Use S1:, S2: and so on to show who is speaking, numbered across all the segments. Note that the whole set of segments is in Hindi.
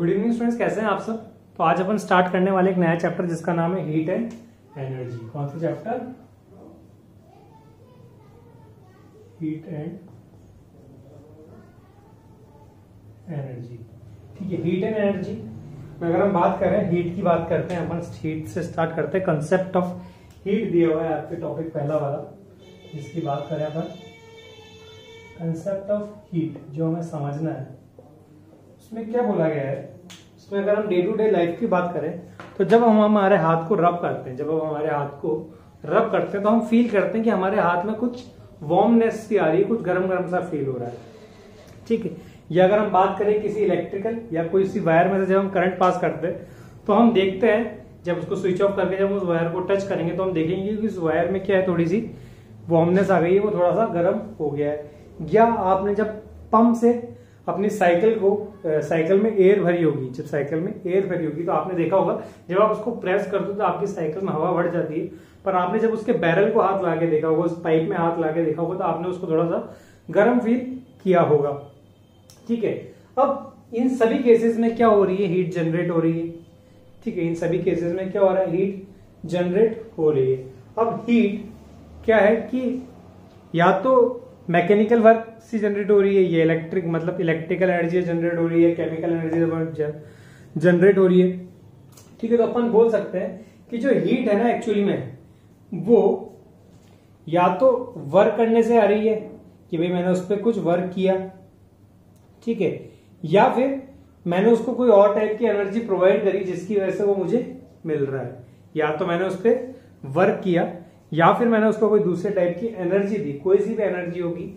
S1: गुड इवनिंग स्टूडेंट्स कैसे हैं आप सब? तो आज अपन स्टार्ट करने वाले एक नया चैप्टर जिसका नाम है हीट एंड एनर्जी कौन सा चैप्टर हीट एंड एनर्जी ठीक है हीट एंड एनर्जी में अगर हम बात करें हीट की बात करते हैं, अपन हीट से स्टार्ट करते हैं. कंसेप्ट ऑफ़ हीट दिया हुआ है आपके टॉपिक पहला वाला, जिसकी बात करें अपन. कंसेप्ट ऑफ़ हीट जो हमें समझना है. उसमें क्या बोला गया है? उसमें अगर हम डे टू डे लाइफ की बात करें तो जब हम हमारे हाथ को रब करते हैं, जब हम हमारे हाथ को रब करते हैं तो हम फील करते हैं कि हमारे हाथ में कुछ वार्मनेस सी आ रही है, कुछ गर्म गर्म सा फील हो रहा है। ठीक है? या अगर हम बात करें किसी इलेक्ट्रिकल या कोई सी वायर में से जब हम करंट पास करते हैं तो हम देखते हैं, जब उसको स्विच ऑफ़ करके जब उस वायर को टच करेंगे तो हम देखेंगे कि उस वायर में क्या है थोड़ी सी वार्मनेस आ गई है, वो थोड़ा सा गर्म हो गया है। या आपने जब पंप से अपनी साइकिल को साइकिल में एयर भरी होगी। जब साइकिल में एयर भरी होगी तो आपने देखा होगा, जब आप उसको प्रेस करते हो तो आपकी साइकिल में हवा बढ़ जाती है। पर आपने जब उसके बैरल को हाथ लाके देखा होगा, उस पाइप में हाथ लाके देखा होगा तो आपने उसको थोड़ा सा गर्म फील किया होगा। ठीक है? अब इन सभी केसेस में क्या हो रही है? हीट जनरेट हो रही है। ठीक है? इन सभी केसेस में क्या हो रहा है? हीट जनरेट हो रही है। अब हीट क्या है कि या तो मैकेनिकल वर्क से जनरेट हो रही है, ये इलेक्ट्रिक मतलब इलेक्ट्रिकल एनर्जी जनरेट हो रही है केमिकल एनर्जी जनरेट हो रही है। ठीक है तो अपन बोल सकते हैं कि जो हीट है ना एक्चुअली में, वो या तो वर्क करने से आ रही है कि भाई मैंने उस पर कुछ वर्क किया, ठीक है, या फिर मैंने उसको कोई और टाइप की एनर्जी प्रोवाइड करी जिसकी वजह से वो मुझे मिल रहा है, या तो मैंने उस पर वर्क किया। या फिर मैंने उसको कोई दूसरे टाइप की एनर्जी दी, कोई सी भी एनर्जी होगी,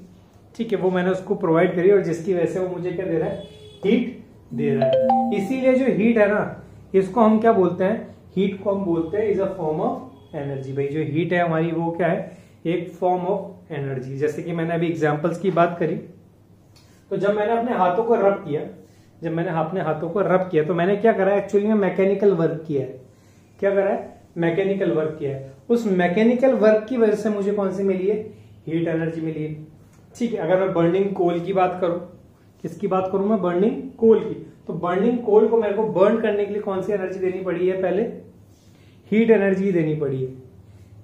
S1: ठीक है, वो मैंने उसको प्रोवाइड करी और जिसकी वजह से वो मुझे क्या दे रहा है? हीट दे रहा है। इसीलिए जो हीट है ना, इसको हम क्या बोलते हैं? हीट को हम बोलते हैं is a form of energy भाई, जो हीट है हमारी, वो क्या है? एक फॉर्म ऑफ़ एनर्जी जैसे कि मैंने अभी एग्जाम्पल्स की बात करी तो जब मैंने अपने हाथों को रब किया, जब मैंने अपने हाथों को रब किया तो मैंने क्या करा? एक्चुअली में मैकेनिकल वर्क किया है। क्या करा है? मैकेनिकल वर्क किया है। उस मैकेनिकल वर्क की वजह से मुझे कौन सी मिली है? हीट एनर्जी मिली है। ठीक है, अगर मैं बर्निंग कोल की बात करूँ, किसकी बात करूँ मैं? बर्निंग कोल की। तो बर्निंग कोल को मेरे को बर्न करने के लिए कौन सी एनर्जी देनी पड़ी है पहले? हीट एनर्जी देनी पड़ी है।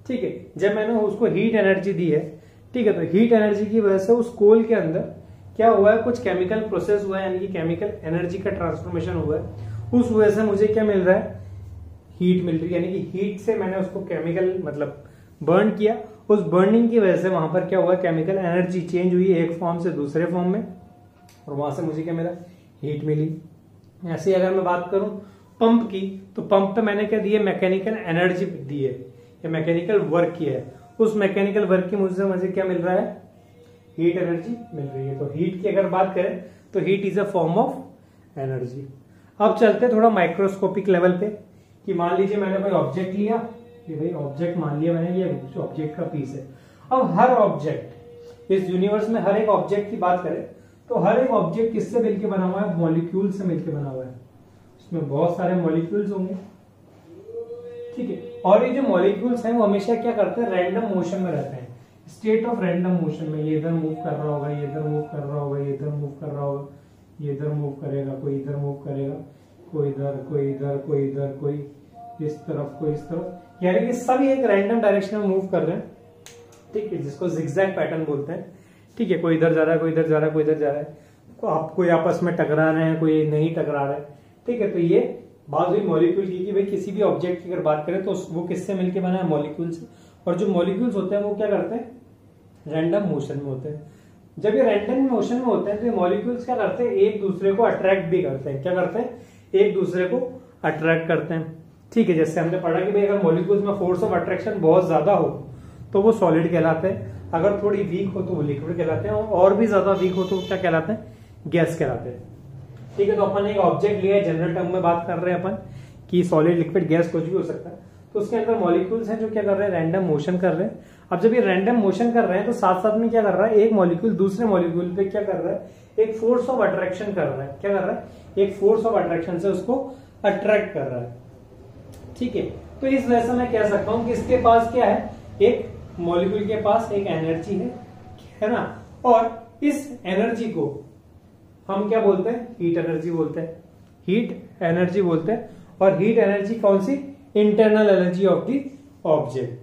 S1: ठीक है, जब मैंने उसको हीट एनर्जी दी है, ठीक है तो हीट एनर्जी की वजह से उस कोल के अंदर क्या हुआ है? कुछ केमिकल प्रोसेस हुआ है, यानी कि केमिकल एनर्जी का ट्रांसफॉर्मेशन हुआ है। उस वजह से मुझे क्या मिल रहा है? हीट मिल रही है, यानी कि हीट से मैंने उसको केमिकल मतलब बर्न किया। उस बर्निंग की वजह से वहाँ पर क्या हुआ? केमिकल एनर्जी चेंज हुई एक फॉर्म से दूसरे फॉर्म में, और वहाँ से मुझे क्या मिला? हीट मिली। ऐसे अगर मैं बात करूँ पंप की तो पंप पे मैंने क्या दिया मैकेनिकल एनर्जी दी है या मैकेनिकल वर्क किया है। उस मैकेनिकल वर्क की मुझसे मुझे क्या मिल रहा है? हीट एनर्जी मिल रही है। तो हीट की अगर बात करें तो heat is a form of energy अब चलते थोड़ा माइक्रोस्कोपिक लेवल पे। कि मान लीजिए मैंने कोई ऑब्जेक्ट लिया, कि भाई ऑब्जेक्ट मान लिया मैंने, ये ऑब्जेक्ट का पीस है। अब हर ऑब्जेक्ट इस यूनिवर्स में हर एक ऑब्जेक्ट की बात करें तो हर एक ऑब्जेक्ट किससे मिलकर बना हुआ है? मॉलिक्यूल से मिलकर बना हुआ है। उसमें बहुत सारे मॉलिक्यूल्स होंगे। ठीक है? और ये जो मॉलिक्यूल्स हैं, वो हमेशा क्या करते हैं? रैंडम मोशन में रहते हैं। स्टेट ऑफ़ रैंडम मोशन में, ये इधर मूव कर रहा होगा, ये इधर मूव कर रहा होगा, ये इधर मूव कर रहा होगा, ये इधर मूव करेगा, कोई इधर मूव करेगा, कोई इधर कोई इधर कोई इधर, कोई इस तरफ़ कोई इस तरफ़। यानी कि सभी एक रैंडम डायरेक्शन में मूव कर रहे हैं। ठीक है, जिसको जिग्जैग पैटर्न बोलते हैं। ठीक है, कोई इधर जा रहा है, कोई इधर जा रहा है, कोई इधर जा रहा है। आप, कोई आपस में टकरा रहे हैं, कोई नहीं टकरा रहे ठीक है तो ये बात हुई मॉलिक्यूल की, कि भाई किसी भी ऑब्जेक्ट की अगर बात करें तो वो किससे मिलकर बना है? मॉलिक्यूल से। और जो मॉलिक्यूल्स होते हैं, वो क्या करते हैं? रैंडम मोशन में होते हैं। जब ये रैंडम मोशन में होते हैं तो ये मॉलिक्यूल्स क्या करते हैं? एक दूसरे को अट्रैक्ट भी करते हैं। क्या करते हैं? एक दूसरे को अट्रैक्ट करते हैं। ठीक है, जैसे हमने पढ़ा कि भाई अगर मॉलिक्यूल्स में फोर्स ऑफ़ अट्रैक्शन बहुत ज़्यादा हो तो वो सॉलिड कहलाते हैं। अगर थोड़ी वीक हो तो वो लिक्विड कहलाते हैं। और भी ज़्यादा वीक हो तो क्या कहलाते हैं? गैस कहलाते हैं। ठीक है तो अपन एक ऑब्जेक्ट लिया है जनरल टर्म में बात कर रहे हैं अपन कि सॉलिड लिक्विड गैस कुछ भी हो सकता है। तो उसके अंदर मॉलिक्यूल्स हैं जो क्या कर रहे हैं? रैंडम मोशन कर रहे हैं। अब जब ये रैंडम मोशन कर रहे हैं तो साथ साथ में क्या कर रहा है? एक मॉलिक्यूल दूसरे मॉलिक्यूल पे क्या कर रहा है? एक फोर्स ऑफ़ अट्रैक्शन कर रहा है। क्या कर रहा है? एक फोर्स ऑफ़ अट्रैक्शन से उसको अट्रैक्ट कर रहा है। ठीक है? तो इस वजह से मैं कह सकता हूँ कि इसके पास क्या है? एक मॉलिक्यूल के पास एक एनर्जी है है ना? और इस एनर्जी को हम क्या बोलते हैं? हीट एनर्जी बोलते हैं। हीट एनर्जी बोलते हैं। और हीट एनर्जी कौन सी? Internal energy of the object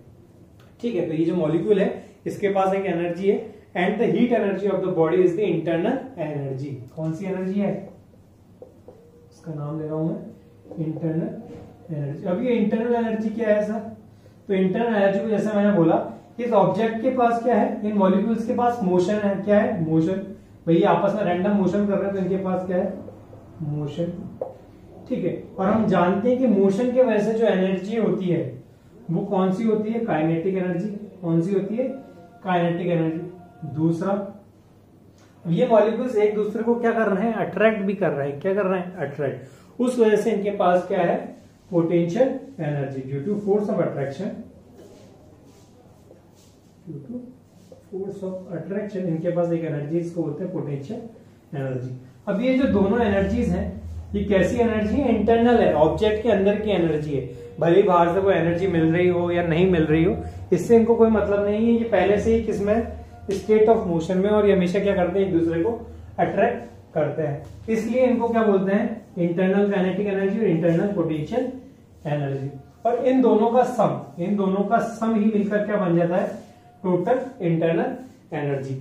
S1: ठीक है तो ये जो मॉलिक्यूल है, इसके पास एक एनर्जी है and the heat energy of the body is the internal energy कौन सी एनर्जी है? इसका नाम ले रहा हूँ मैं। इंटरनल एनर्जी अब ये इंटरनल एनर्जी क्या है सर तो इंटरनल एनर्जी को जैसे मैंने बोला, इस ऑब्जेक्ट के पास क्या है? इन मॉलिक्यूल्स के पास मोशन है। क्या है? मोशन भाई आपस में रैंडम मोशन कर रहे हैं तो इनके पास क्या है? मोशन ठीक है? और हम जानते हैं कि मोशन के वजह से जो एनर्जी होती है, वो कौन सी होती है? काइनेटिक एनर्जी कौन सी होती है? काइनेटिक एनर्जी दूसरा ये मॉलिक्यूल्स एक दूसरे को क्या कर रहे हैं? अट्रैक्ट भी कर रहे हैं। क्या कर रहे हैं? अट्रैक्ट उस वजह से इनके पास क्या है? Potential energy due to force of attraction due to force of attraction इनके पास एक एनर्जी इसको बोलते हैं पोटेंशियल एनर्जी अब ये जो दोनों एनर्जीज हैं, ये कैसी एनर्जी है? इंटरनल है ऑब्जेक्ट के अंदर की एनर्जी है। भले बाहर से कोई एनर्जी मिल रही हो या नहीं मिल रही हो, इससे इनको कोई मतलब नहीं है ये पहले से ही किसमें स्टेट ऑफ़ मोशन में, और ये हमेशा क्या करते हैं? एक दूसरे को अट्रैक्ट करते हैं। इसलिए इनको क्या बोलते हैं? इंटरनल काइनेटिक एनर्जी और इंटरनल पोटेंशियल एनर्जी और इन दोनों का सम इन दोनों का सम ही मिलकर क्या बन जाता है? टोटल इंटरनल एनर्जी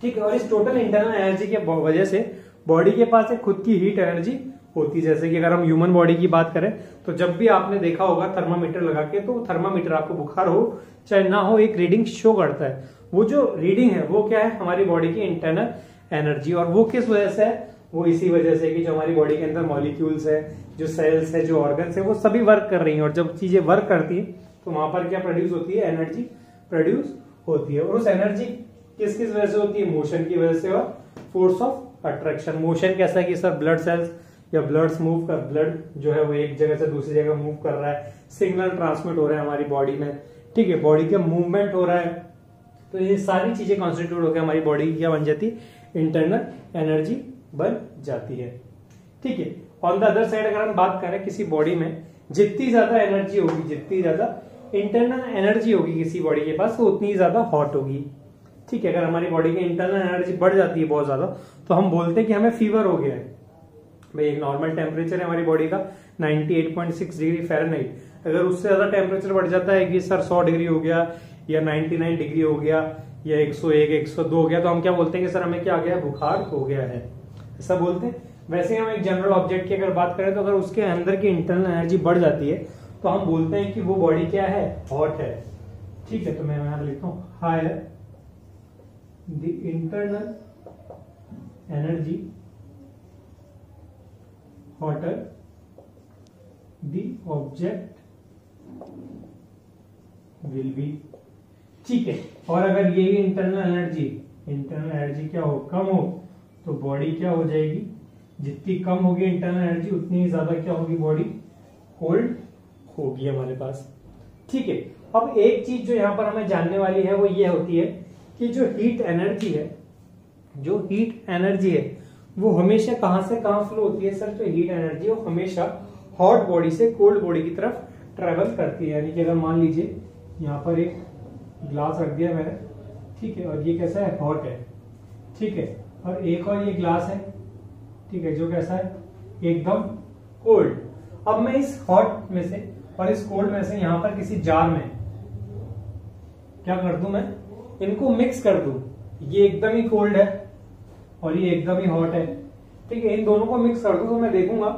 S1: ठीक है, और इस टोटल इंटरनल एनर्जी के वजह से बॉडी के पास एक खुद की हीट एनर्जी होती है। जैसे कि अगर हम ह्यूमन बॉडी की बात करें तो जब भी आपने देखा होगा थर्मामीटर लगा के तो थर्मामीटर आपको बुखार हो, चाहे ना हो, एक रीडिंग शो करता है। वो जो रीडिंग है, वो क्या है? हमारी बॉडी की इंटरनल एनर्जी और वो किस वजह से है? वो इसी वजह से कि जो हमारी बॉडी के अंदर मॉलिक्यूल्स है, जो सेल्स है, जो ऑर्गन्स है, वो सभी वर्क कर रही हैं। और जब चीज़ें वर्क करती है तो वहाँ पर क्या प्रोड्यूस होती है? एनर्जी प्रोड्यूस होती है। और उस एनर्जी किस किस वजह से होती है? मोशन की वजह से और फोर्स ऑफ़ अट्रैक्शन मोशन कैसा है कि सर ब्लड सेल्स या ब्लड मूव कर ब्लड जो है वो एक जगह से दूसरी जगह मूव कर रहा है। सिग्नल ट्रांसमिट हो रहा है हमारी बॉडी में। ठीक है बॉडी का मूवमेंट हो रहा है। तो ये सारी चीज़ें कॉन्स्टिट्यूट होकर हमारी बॉडी की क्या बन जाती है? इंटरनल एनर्जी बन जाती है। ठीक है? ऑन द अदर साइड अगर हम बात करें किसी बॉडी में, जितनी ज़्यादा एनर्जी होगी, जितनी ज़्यादा इंटरनल एनर्जी होगी किसी बॉडी के पास तो उतनी ज़्यादा हॉट होगी। ठीक है? अगर हमारी बॉडी की इंटरनल एनर्जी बढ़ जाती है बहुत ज़्यादा तो हम बोलते हैं कि हमें फीवर हो गया है। भाई, एक नॉर्मल टेम्परेचर है हमारी बॉडी का 98.6 डिग्री फेरनहाइट अगर उससे ज़्यादा टेम्परेचर बढ़ जाता है, कि सर 100 डिग्री हो गया, या 99 डिग्री हो गया, या 101 102 हो गया तो हम क्या बोलते हैं कि सर हमें क्या आ गया बुखार हो गया है। ऐसा बोलते हैं। वैसे हम एक जनरल ऑब्जेक्ट की अगर बात करें तो अगर उसके अंदर की इंटरनल एनर्जी बढ़ जाती है तो हम बोलते हैं कि वो बॉडी क्या है? हॉट है। ठीक है तो मैं यहाँ लिखता हूँ। Higher the internal energy hotter. The object will be ठीक है। और अगर ये इंटरनल एनर्जी इंटरनल एनर्जी क्या हो? कम हो तो बॉडी क्या हो जाएगी? जितनी कम होगी इंटरनल एनर्जी उतनी ही ज़्यादा क्या होगी बॉडी कोल्ड होगी हमारे पास। ठीक है? अब एक चीज़ जो यहाँ पर हमें जानने वाली है, वो ये होती है कि जो हीट एनर्जी है, जो हीट एनर्जी है, वो हमेशा कहाँ से कहाँ फ्लो होती है सर जो हीट एनर्जी वो हमेशा हॉट बॉडी से कोल्ड बॉडी की तरफ़ ट्रेवल करती है। यानी कि अगर मान लीजिए, यहाँ पर एक ग्लास रख दिया मैंने, ठीक है? और ये कैसा है? हॉट है। ठीक है? और एक और ये ग्लास है। ठीक है, जो कैसा है। एकदम कोल्ड अब मैं इस हॉट में से और इस कोल्ड में से यहाँ पर किसी जार में क्या कर दू मैं? इनको मिक्स कर दू। ये एकदम ही कोल्ड है और ये एकदम ही हॉट है। ठीक है, इन दोनों को मिक्स कर दू तो मैं देखूँगा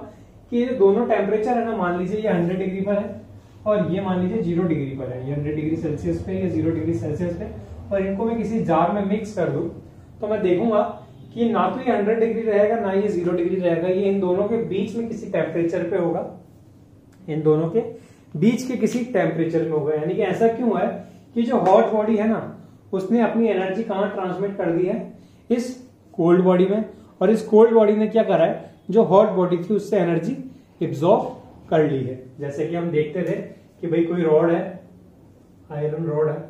S1: कि ये दोनों टेम्परेचर है ना, मान लीजिए ये 100 डिग्री पर है और ये मान लीजिए ज़ीरो डिग्री पर है। ये 100 डिग्री सेल्सियस पे, या ज़ीरो डिग्री सेल्सियस पे और इनको मैं किसी जार में मिक्स कर दू तो मैं देखूँगा कि ना तो ये हंड्रेड डिग्री रहेगा, ना ये ज़ीरो डिग्री रहेगा। ये इन दोनों के बीच में किसी टेम्परेचर पे होगा। इन दोनों के बीच के किसी टेम्परेचर में होगा। यानी कि ऐसा क्यों है कि जो हॉट बॉडी है ना, उसने अपनी एनर्जी कहाँ ट्रांसमिट कर दी है? इस कोल्ड बॉडी में। और इस कोल्ड बॉडी ने क्या करा है? जो हॉट बॉडी थी, उससे एनर्जी एब्जॉर्ब कर ली है। जैसे कि हम देखते थे कि भाई कोई रॉड है आयरन रॉड है।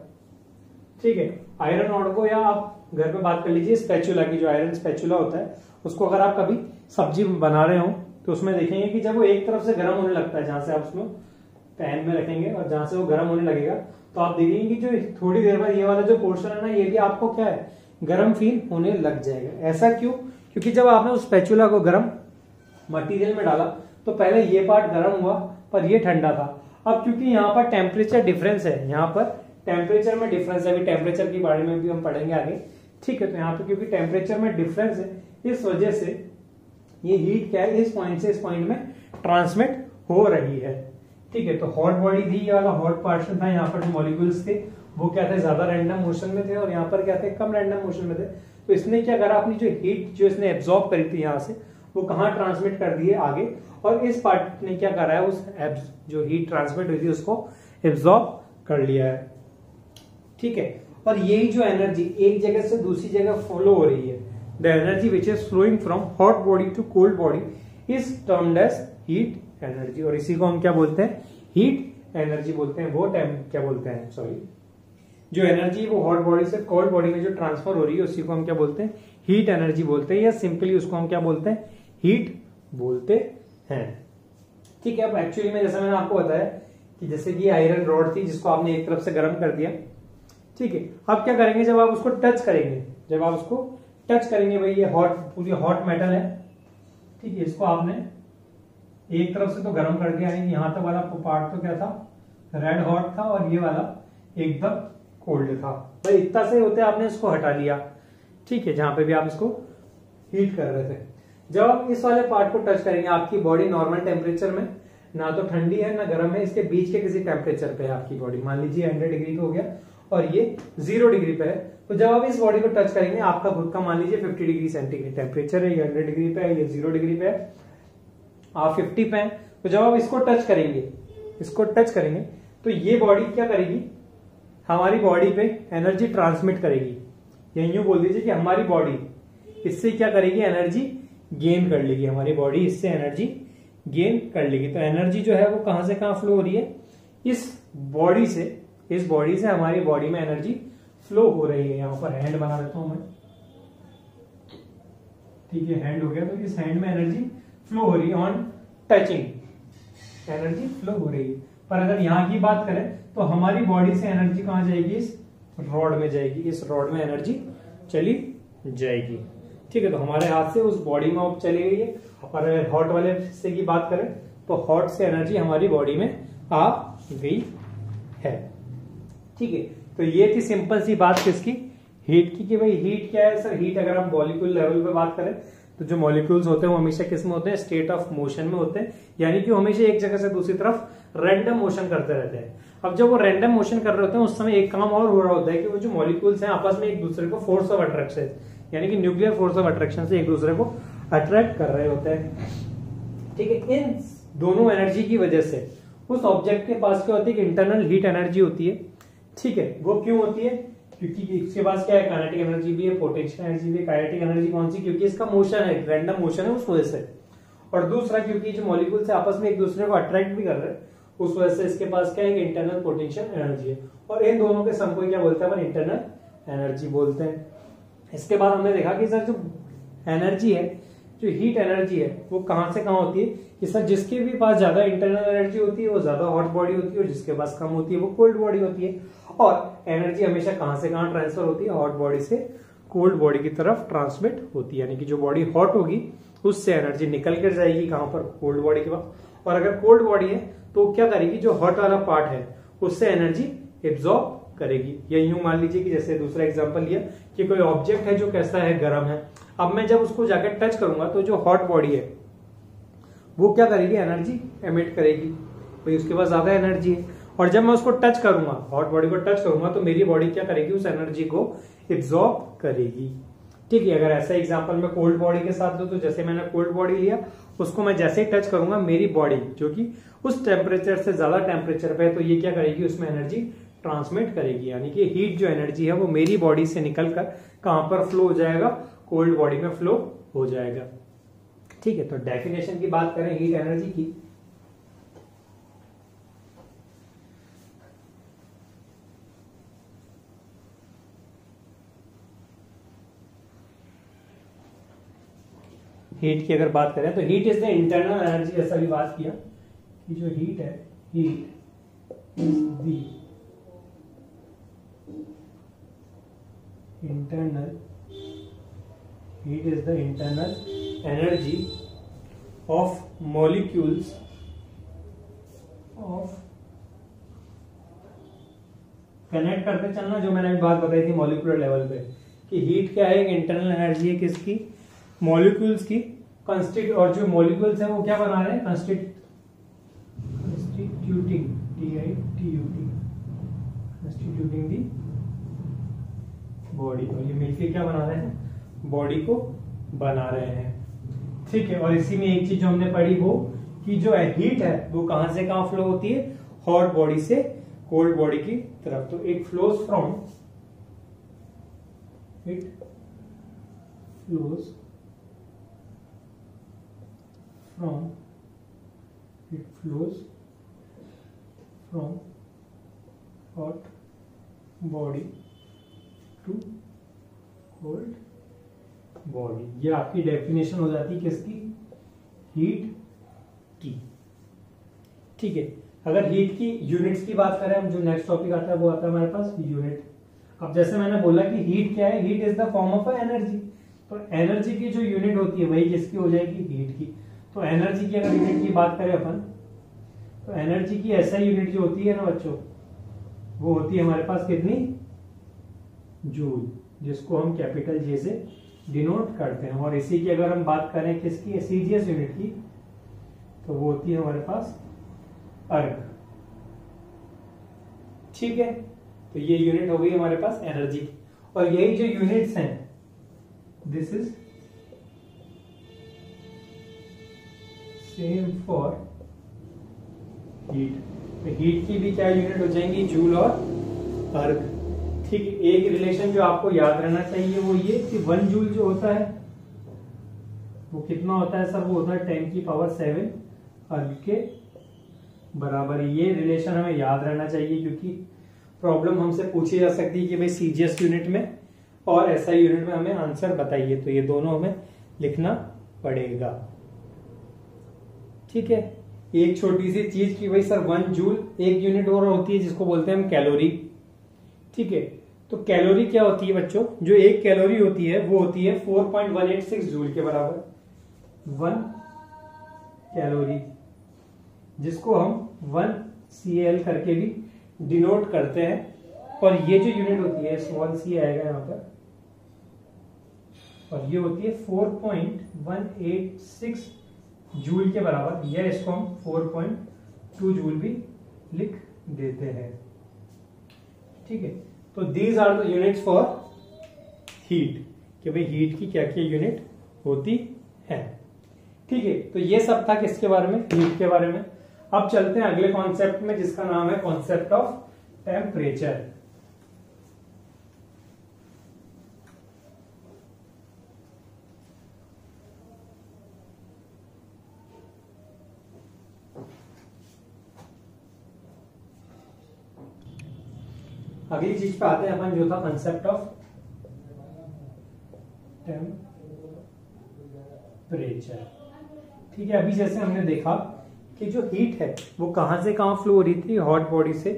S1: ठीक है आयरन रॉड को या आप घर पे बात कर लीजिए स्पैचुला की जो आयरन स्पैचुला होता है, उसको अगर आप कभी सब्ज़ी बना रहे हो तो उसमें देखेंगे कि जब वो एक तरफ़ से गर्म होने लगता है, जहाँ से आप उसमें पैन में रखेंगे और जहाँ से वो गर्म होने लगेगा तो आप देखेंगे कि जो थोड़ी देर बाद ये वाला जो पोर्शन है ना, ये भी आपको क्या है, गर्म फील होने लग जाएगा। ऐसा क्यों? क्योंकि जब आपने उस स्पैचुला को गर्म मटेरियल में डाला तो पहले ये पार्ट गर्म हुआ, पर ये ठंडा था। अब क्योंकि यहाँ पर टेम्परेचर डिफरेंस है, यहाँ पर टेम्परेचर में डिफरेंस है, अभी टेम्परेचर के बारे में भी हम पढ़ेंगे आगे। ठीक है तो यहाँ पे क्योंकि टेम्परेचर में डिफरेंस है, इस वजह से ये हीट क्या है, इस पॉइंट से इस पॉइंट में ट्रांसमिट हो रही है। ठीक है तो हॉट बॉडी थी ये वाला हॉट पार्शन था, यहाँ पर जो मॉलिक्यूल्स थे, वो क्या थे, ज़्यादा रैंडम मोशन में थे और यहाँ पर क्या थे, कम रैंडम मोशन में थे। तो इसने क्या करा, अपनी जो हीट जो इसने एब्जॉर्ब करी थी यहाँ से, वो कहाँ ट्रांसमिट कर दी है, आगे। और इस पार्ट ने क्या करा है, उस जो हीट ट्रांसमिट हुई थी, उसको एब्जॉर्ब कर लिया है। ठीक है और यही जो एनर्जी एक जगह से दूसरी जगह फ्लो हो रही है। The energy which is flowing from hot body to cold body is termed as heat energy और इसी को हम क्या बोलते हैं? हीट एनर्जी बोलते हैं। वो टाइम क्या बोलते हैं? सॉरी जो एनर्जी वो हॉट बॉडी से कोल्ड बॉडी में जो ट्रांसफ़र हो रही है, उसी को हम क्या बोलते हैं? हीट एनर्जी बोलते हैं या सिंपली उसको हम क्या बोलते हैं? हीट बोलते हैं। ठीक है, अब एक्चुअली में जैसा मैंने आपको बताया कि जैसे कि आयरन रॉड थी जिसको आपने एक तरफ़ से गर्म कर दिया ठीक है। अब क्या करेंगे, जब आप उसको टच करेंगे, जब आप उसको टच करेंगे, भाई, ये हॉट पूरी हॉट मेटल है, ठीक है, इसको आपने एक तरफ़ से तो गर्म कर दिया है यहाँ तक वाला पार्ट तो क्या था? रेड हॉट था और ये वाला एकदम कोल्ड था। भाई, इतना से होते आपने इसको हटा लिया, ठीक है, जहाँ पे भी आप इसको हीट कर रहे थे। जब आप इस वाले पार्ट को टच करेंगे, आपकी बॉडी नॉर्मल टेम्परेचर में, ना तो ठंडी है, ना गर्म है, इसके बीच के किसी टेम्परेचर पे है आपकी बॉडी मान लीजिए हंड्रेड डिग्री पे हो गया और ये ज़ीरो डिग्री पे है। तो जब आप इस बॉडी को टच करेंगे, आपका खुद का मान लीजिए फिफ्टी डिग्री सेंटीग्रेड टेम्परेचर है, ये हंड्रेड डिग्री पे है, ये ज़ीरो डिग्री पे है, आप फिफ्टी पे है। तो जब आप इसको टच करेंगे, इसको टच करेंगे तो ये बॉडी क्या करेगी? हमारी बॉडी पे एनर्जी ट्रांसमिट करेगी। या यूँ बोल दीजिए कि हमारी बॉडी इससे क्या करेगी? एनर्जी गेन कर लेगी। हमारी बॉडी इससे एनर्जी गेन कर लेगी। तो एनर्जी जो है वो कहाँ से कहाँ फ्लो हो रही है? इस बॉडी से इस बॉडी से हमारी बॉडी में एनर्जी फ्लो हो रही है। यहाँ पर हैंड बना देता हूँ मैं। ठीक है हैंड हो गया। तो इस हैंड में एनर्जी फ्लो हो रही है ऑन टचिंग एनर्जी फ्लो हो रही है। पर अगर यहाँ की बात करें तो हमारी बॉडी से एनर्जी कहाँ जाएगी? इस रॉड में जाएगी। इस रॉड में एनर्जी चली जाएगी। ठीक है तो हमारे हाथ से उस बॉडी में चली गई है। और अगर हॉट वाले हिस्से की बात करें तो हॉट से एनर्जी हमारी बॉडी में आ गई है। ठीक है तो ये थी सिंपल सी बात किसकी? हीट की कि भाई हीट क्या है सर हीट अगर हम मॉलिक्यूल लेवल पे बात करें तो जो मॉलिक्यूल्स होते हैं वो हमेशा किसमें होते हैं? स्टेट ऑफ़ मोशन में होते हैं। यानी कि हमेशा एक जगह से दूसरी तरफ़ रैंडम मोशन करते रहते हैं। अब जब वो रैंडम मोशन कर रहे होते हैं, उस समय एक काम और हो रहा होता है कि वो जो मॉलिक्यूल्स हैं आपस में एक दूसरे को फोर्स ऑफ़ अट्रैक्शन यानी कि न्यूक्लियर फोर्स ऑफ़ अट्रैक्शन से एक दूसरे को अट्रैक्ट कर रहे होते हैं। ठीक है, इन दोनों एनर्जी की वजह से उस ऑब्जेक्ट के पास क्या होती है कि इंटरनल हीट एनर्जी होती है। ठीक है, वो क्यों होती है? क्योंकि इसके पास क्या है? काइनेटिक एनर्जी भी है पोटेंशियल एनर्जी भी है। काइनेटिक एनर्जी कौन सी? क्योंकि इसका मोशन है रैंडम मोशन है, उस वजह से। और दूसरा, क्योंकि जो मॉलिक्यूल से आपस में एक दूसरे को अट्रैक्ट भी कर रहे हैं, उस वजह से इसके पास क्या है? इंटरनल पोटेंशियल एनर्जी है। और इन दोनों के सम को क्या बोलते हैं? इंटरनल एनर्जी बोलते हैं। इसके बाद हमने देखा कि सर, जो एनर्जी है, जो हीट एनर्जी है, वो कहाँ से कहाँ होती है? कि सर, जिसके भी पास ज़्यादा इंटरनल एनर्जी होती है, वो ज़्यादा हॉट बॉडी होती है, और जिसके पास कम होती है, वो कोल्ड बॉडी होती है। और एनर्जी हमेशा कहाँ से कहाँ ट्रांसफ़र होती है? हॉट बॉडी से कोल्ड बॉडी की तरफ़ ट्रांसमिट होती है। यानी कि जो बॉडी हॉट होगी, उससे एनर्जी निकल कर जाएगी कहाँ पर? कोल्ड बॉडी के पास। और अगर कोल्ड बॉडी है तो क्या करेगी? जो हॉट वाला पार्ट है, उससे एनर्जी एब्जॉर्ब करेगी। या यूँ मान लीजिए कि जैसे दूसरा एग्ज़ाम्पल लिया कि कोई ऑब्जेक्ट है जो कैसा है? गर्म है। अब मैं जब उसको जाकर टच करूँगा तो जो हॉट बॉडी है, वो क्या करेगी? एनर्जी एमिट करेगी। भाई, उसके पास ज़्यादा एनर्जी है। और जब मैं उसको टच करूँगा हॉट बॉडी को टच करूँगा तो मेरी बॉडी क्या करेगी? उस एनर्जी को एब्जॉर्ब करेगी। ठीक है, अगर ऐसा एग्ज़ाम्पल मैं कोल्ड बॉडी के साथ दू तो जैसे मैंने कोल्ड बॉडी लिया, उसको मैं जैसे ही टच करूँगा, मेरी बॉडी जो कि उस टेम्परेचर से ज़्यादा टेम्परेचर पे है तो ये क्या करेगी? उसमें एनर्जी ट्रांसमिट करेगी। यानी कि हीट जो एनर्जी है, वो मेरी बॉडी से निकलकर कहाँ पर फ्लो हो जाएगा? कोल्ड बॉडी में फ्लो हो जाएगा। ठीक है तो डेफिनेशन की बात करें हीट एनर्जी की। हीट की अगर बात करें तो heat is the internal energy जैसा भी बात किया कि जो हीट है heat is the internal heat is the internal energy of molecules of connect करते चलना, जो मैंने अभी बात बताई थी मॉलिकुलर लेवल पे, कि हीट क्या है इंटरनल एनर्जी है किसकी? मॉलिक्यूल्स की कंस्टिट और जो मॉलिक्यूल्स है, वो क्या बना रहे हैं? Constit constituting I T U T constituting the body और ये मिलके क्या बना रहे हैं? बॉडी को बना रहे हैं। ठीक है, और इसी में एक चीज़ जो हमने पढ़ी वो, कि जो हीट है, वो कहाँ से कहाँ फ्लो होती है? हॉट बॉडी से कोल्ड बॉडी की तरफ़। तो it flows from it flows from it flows from hot body to cold body ये आपकी डेफिनेशन हो जाती है किसकी? हीट की। ठीक है, अगर हीट की यूनिट्स की बात करें, हम जो नेक्स्ट टॉपिक आता है, वो आता है हमारे पास यूनिट अब जैसे मैंने बोला कि हीट क्या है? Heat is the form of energy तो एनर्जी की जो यूनिट होती है, वही किसकी हो जाएगी? हीट की। तो एनर्जी की अगर यूनिट की बात करें अपन तो एनर्जी की ऐसा यूनिट जो होती है ना बच्चों, वो होती है हमारे पास कितनी? जूल, जिसको हम कैपिटल जे से डिनोट करते हैं। और इसी की अगर हम बात करें किसकी? सीजीएस यूनिट की तो वो होती है हमारे पास अर्ग। ठीक है? तो ये यूनिट हो गई हमारे पास एनर्जी की। और यही जो यूनिट्स हैं this is same for heat तो हीट की भी क्या यूनिट हो जाएँगी? जूल और अर्ग। ठीक, एक रिलेशन जो आपको याद रहना चाहिए वो ये कि वन जूल जो होता है, वो कितना होता है सर? वो होता है टेन की पावर सेवन अर्ग के बराबर। ये रिलेशन हमें याद रहना चाहिए क्योंकि प्रॉब्लम हमसे पूछी जा सकती है कि भाई सीजीएस यूनिट में और एसआई यूनिट में हमें आंसर बताइए। तो ये दोनों हमें लिखना पड़ेगा। ठीक है? एक छोटी सी चीज़ की भाई सर वन जूल एक यूनिट और होती है जिसको बोलते हैं हम कैलोरी ठीक है? तो कैलोरी क्या होती है बच्चों? जो एक कैलोरी होती है, वो होती है 4.186 जूल के बराबर। वन कैलोरी जिसको हम वन सी एल करके भी डिनोट करते हैं। और ये जो यूनिट होती है स्मॉल सी आएगा यहाँ पर। और ये होती है 4.186 जूल के बराबर या इसको हम 4.2 जूल भी लिख देते हैं। ठीक है? तो these are the units for heat कि भाई हीट की क्या क्या यूनिट होती है। ठीक है? तो ये सब था किसके बारे में? हीट के बारे में। अब चलते हैं अगले कॉन्सेप्ट में जिसका नाम है कॉन्सेप्ट ऑफ़ टेम्परेचर अगली चीज़ पे आते हैं, अपन जो था कंसेप्ट ऑफ़ टेम्परेचर ठीक है, अभी जैसे हमने देखा कि जो हीट है, वो कहाँ से कहाँ फ्लो हो रही थी? हॉट बॉडी से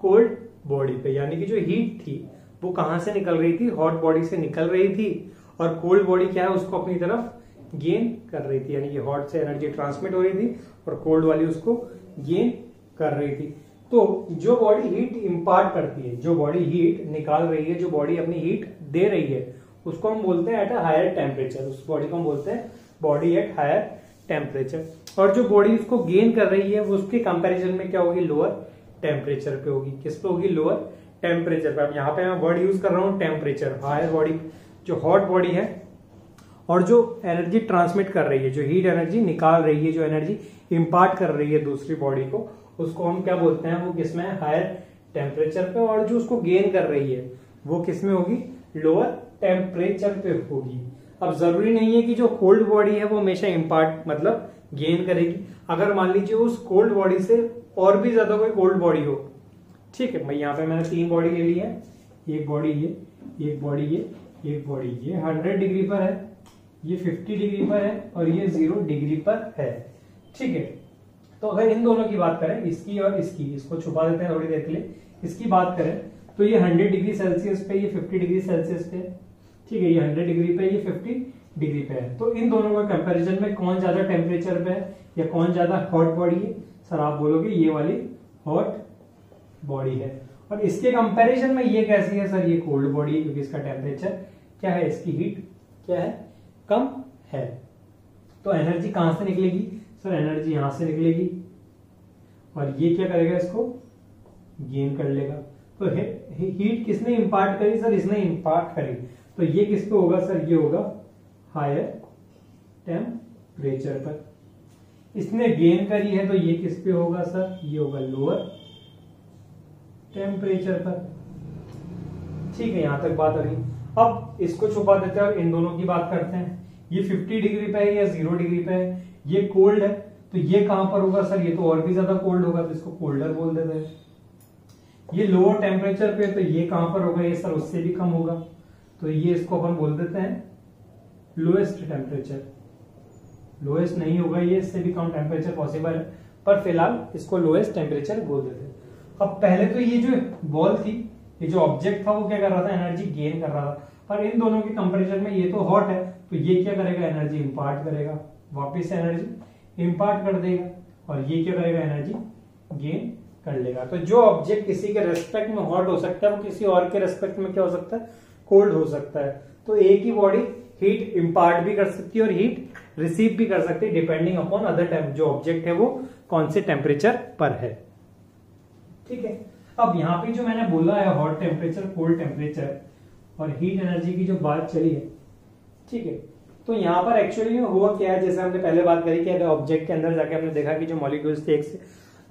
S1: कोल्ड बॉडी पे। यानी कि जो हीट थी, वो कहाँ से निकल रही थी? हॉट बॉडी से निकल रही थी। और कोल्ड बॉडी क्या है, उसको अपनी तरफ़ गेन कर रही थी। यानी कि हॉट से एनर्जी ट्रांसमिट हो रही थी और कोल्ड वाली उसको गेन कर रही थी। तो जो बॉडी हीट इम्पार्ट करती है, जो बॉडी हीट निकाल रही है, जो बॉडी अपनी हीट दे रही है, उसको हम बोलते हैं एट अ हायर टेम्परेचर उस बॉडी को हम बोलते हैं बॉडी एट हायर टेम्परेचर और जो बॉडी उसको गेन कर रही है, वो उसके कंपैरिजन में क्या होगी? लोअर टेम्परेचर पे होगी. किस पे होगी? लोअर टेम्परेचर पे. अब यहाँ पे मैं वर्ड यूज़ कर रहा हूँ टेम्परेचर हायर बॉडी जो हॉट बॉडी है, और जो एनर्जी ट्रांसमिट कर रही है, जो हीट एनर्जी निकाल रही है, जो एनर्जी इम्पार्ट कर रही है दूसरी बॉडी को उसको हम क्या बोलते हैं? वो किसमें है हायर टेम्परेचर पे, और जो उसको गेन कर रही है, वो किसमें होगी? लोअर टेम्परेचर पे होगी। अब ज़रूरी नहीं है कि जो कोल्ड बॉडी है, वो हमेशा इम्पार्ट मतलब गेन करेगी। अगर मान लीजिए उस कोल्ड बॉडी से और भी ज़्यादा कोई कोल्ड बॉडी हो, ठीक है, भाई, यहाँ पे मैंने तीन बॉडी ले ली है। एक बॉडी ये, एक बॉडी ये, एक बॉडी ये। हंड्रेड डिग्री पर है, ये फिफ्टी डिग्री पर है, और ये ज़ीरो डिग्री पर है। ठीक है तो अगर इन दोनों की बात करें, इसकी और इसकी, इसको छुपा देते हैं थोड़ी देर के लिए, इसकी बात करें तो ये 100 डिग्री सेल्सियस पे, ये 50 डिग्री सेल्सियस पे, ठीक है, ये 100 डिग्री पे, ये 50 डिग्री पे है। तो इन दोनों का कंपैरिजन में कौन ज़्यादा टेम्परेचर पे है या कौन ज़्यादा हॉट बॉडी है? सर, आप बोलोगे ये वाली हॉट बॉडी है। और इसके कंपेरिजन में ये कैसी है? सर, ये कोल्ड बॉडी है, क्योंकि इसका टेम्परेचर क्या है? इसकी हीट क्या है? कम है। तो एनर्जी कहाँ से निकलेगी? सर एनर्जी यहाँ से निकलेगी। और ये क्या करेगा इसको? गेन कर लेगा। तो हीट किसने इंपार्ट करी? सर, इसने इंपार्ट करी। तो ये किस पे होगा सर? ये होगा हायर टेम्परेचर पर। इसने गेन करी है तो ये किस पे होगा सर? ये होगा लोअर टेम्परेचर पर। ठीक है, यहाँ तक बात आ रही। अब इसको छुपा देते हैं और इन दोनों की बात करते हैं। ये 50 डिग्री पे है या ज़ीरो डिग्री पे है? ये कोल्ड है तो ये कहाँ पर होगा सर? ये तो और भी ज़्यादा कोल्ड होगा तो इसको कोल्डर बोल देते हैं। ये लोअर टेम्परेचर पे तो ये कहाँ पर होगा? ये सर उससे भी कम होगा। तो ये इसको अपन बोल देते हैं लोएस्ट टेम्परेचर लोएस्ट नहीं होगा ये, इससे भी कम टेम्परेचर पॉसिबल है। पर फ़िलहाल इसको लोएस्ट टेम्परेचर बोल देते हैं। अब पहले तो ये जो बॉल थी, ये जो ऑब्जेक्ट था, वो क्या कर रहा था? एनर्जी गेन कर रहा था। पर इन दोनों के कंपेरिजन में ये तो हॉट है तो ये क्या करेगा? एनर्जी इंपार्ट करेगा। वापिस एनर्जी इंपार्ट कर देगा और ये क्या करेगा? एनर्जी गेन कर लेगा। तो जो ऑब्जेक्ट किसी के रेस्पेक्ट में हॉट हो सकता है, वो किसी और के रेस्पेक्ट में क्या हो सकता है? कोल्ड हो सकता है। तो एक ही बॉडी हीट इम्पार्ट भी कर सकती है और हीट रिसीव भी कर सकती है डिपेंडिंग अपॉन अदर जो ऑब्जेक्ट है वो कौन से टेम्परेचर पर है। ठीक है? अब यहाँ पे जो मैंने बोला है हॉट टेम्परेचर कोल्ड टेम्परेचर और हीट एनर्जी की जो बात चली है, ठीक है? तो यहाँ पर एक्चुअली में हुआ क्या है? जैसे हमने पहले बात करी कि अगर ऑब्जेक्ट के अंदर जाके हमने देखा कि जो मॉलिक्यूल्स थे, एक से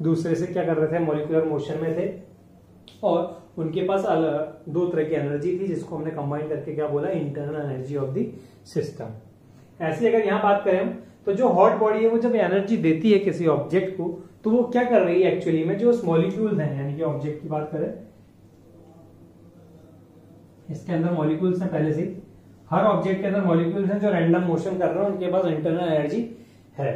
S1: दूसरे से क्या कर रहे थे? मॉलिकुलर मोशन में थे। और उनके पास दो तरह की एनर्जी थी, जिसको हमने कंबाइन करके क्या बोला? Internal energy of the system ऐसे अगर यहाँ बात करें तो जो हॉट बॉडी है, वो जब एनर्जी देती है किसी ऑब्जेक्ट को तो वो क्या कर रही है एक्चुअली में? जो मॉलिक्यूल्स हैं, यानी कि ऑब्जेक्ट की बात करें, इसके अंदर मॉलिक्यूल्स हैं पहले से हर ऑब्जेक्ट के अंदर मॉलिक्यूल्स हैं जो रैंडम मोशन कर रहे हैं, उनके पास इंटरनल एनर्जी है।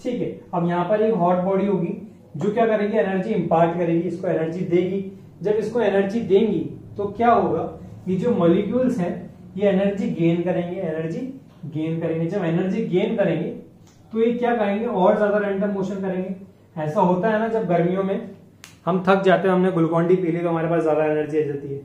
S1: ठीक है? अब यहाँ पर एक हॉट बॉडी होगी, जो क्या करेगी? एनर्जी इंपार्ट करेगी, इसको एनर्जी देगी। जब इसको एनर्जी देंगी तो क्या होगा? ये जो मॉलिक्यूल्स हैं, ये एनर्जी गेन करेंगे एनर्जी गेन करेंगे। जब एनर्जी गेन करेंगे तो ये क्या करेंगे? और ज़्यादा रैंडम मोशन करेंगे। ऐसा होता है ना, जब गर्मियों में हम थक जाते हैं, हमने ग्लूकॉन्डी पी ली तो हमारे पास ज़्यादा एनर्जी आ जाती है।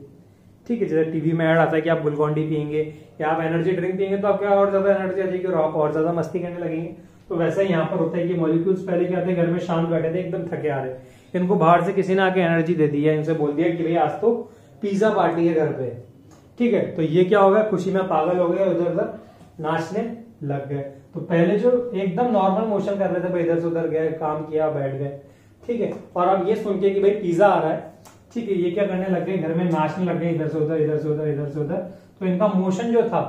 S1: ठीक है, जैसे टीवी में ऐड आता है कि आप ग्लूकॉन्डी पियेंगे या आप एनर्जी ड्रिंक पियेंगे तो आपके और ज़्यादा एनर्जी आ जाएगी और आप और ज़्यादा मस्ती करने लगेंगे। तो वैसा यहाँ पर होता है कि मॉलिक्यूल्स पहले क्या थे, घर में शांत बैठे थे, एकदम थके आ रहे। इनको बाहर से किसी ने आके एनर्जी दे दी है, इनसे बोल दिया कि भाई आज तो पिज्जा पार्टी है घर पे। ठीक है तो ये क्या हो गया, खुशी में पागल हो गया उधर उधर नाचने लग गए। तो पहले जो एकदम नॉर्मल मोशन कर रहे थे, भाई इधर से उधर गए, काम किया, बैठ गए। ठीक है, और अब ये सुन के कि भाई पिज्जा आ रहा है। ठीक है, ये क्या करने लग गए? घर में नाचने लग गए, इधर से उधर, इधर से उधर, इधर से उधर। तो इनका मोशन जो था,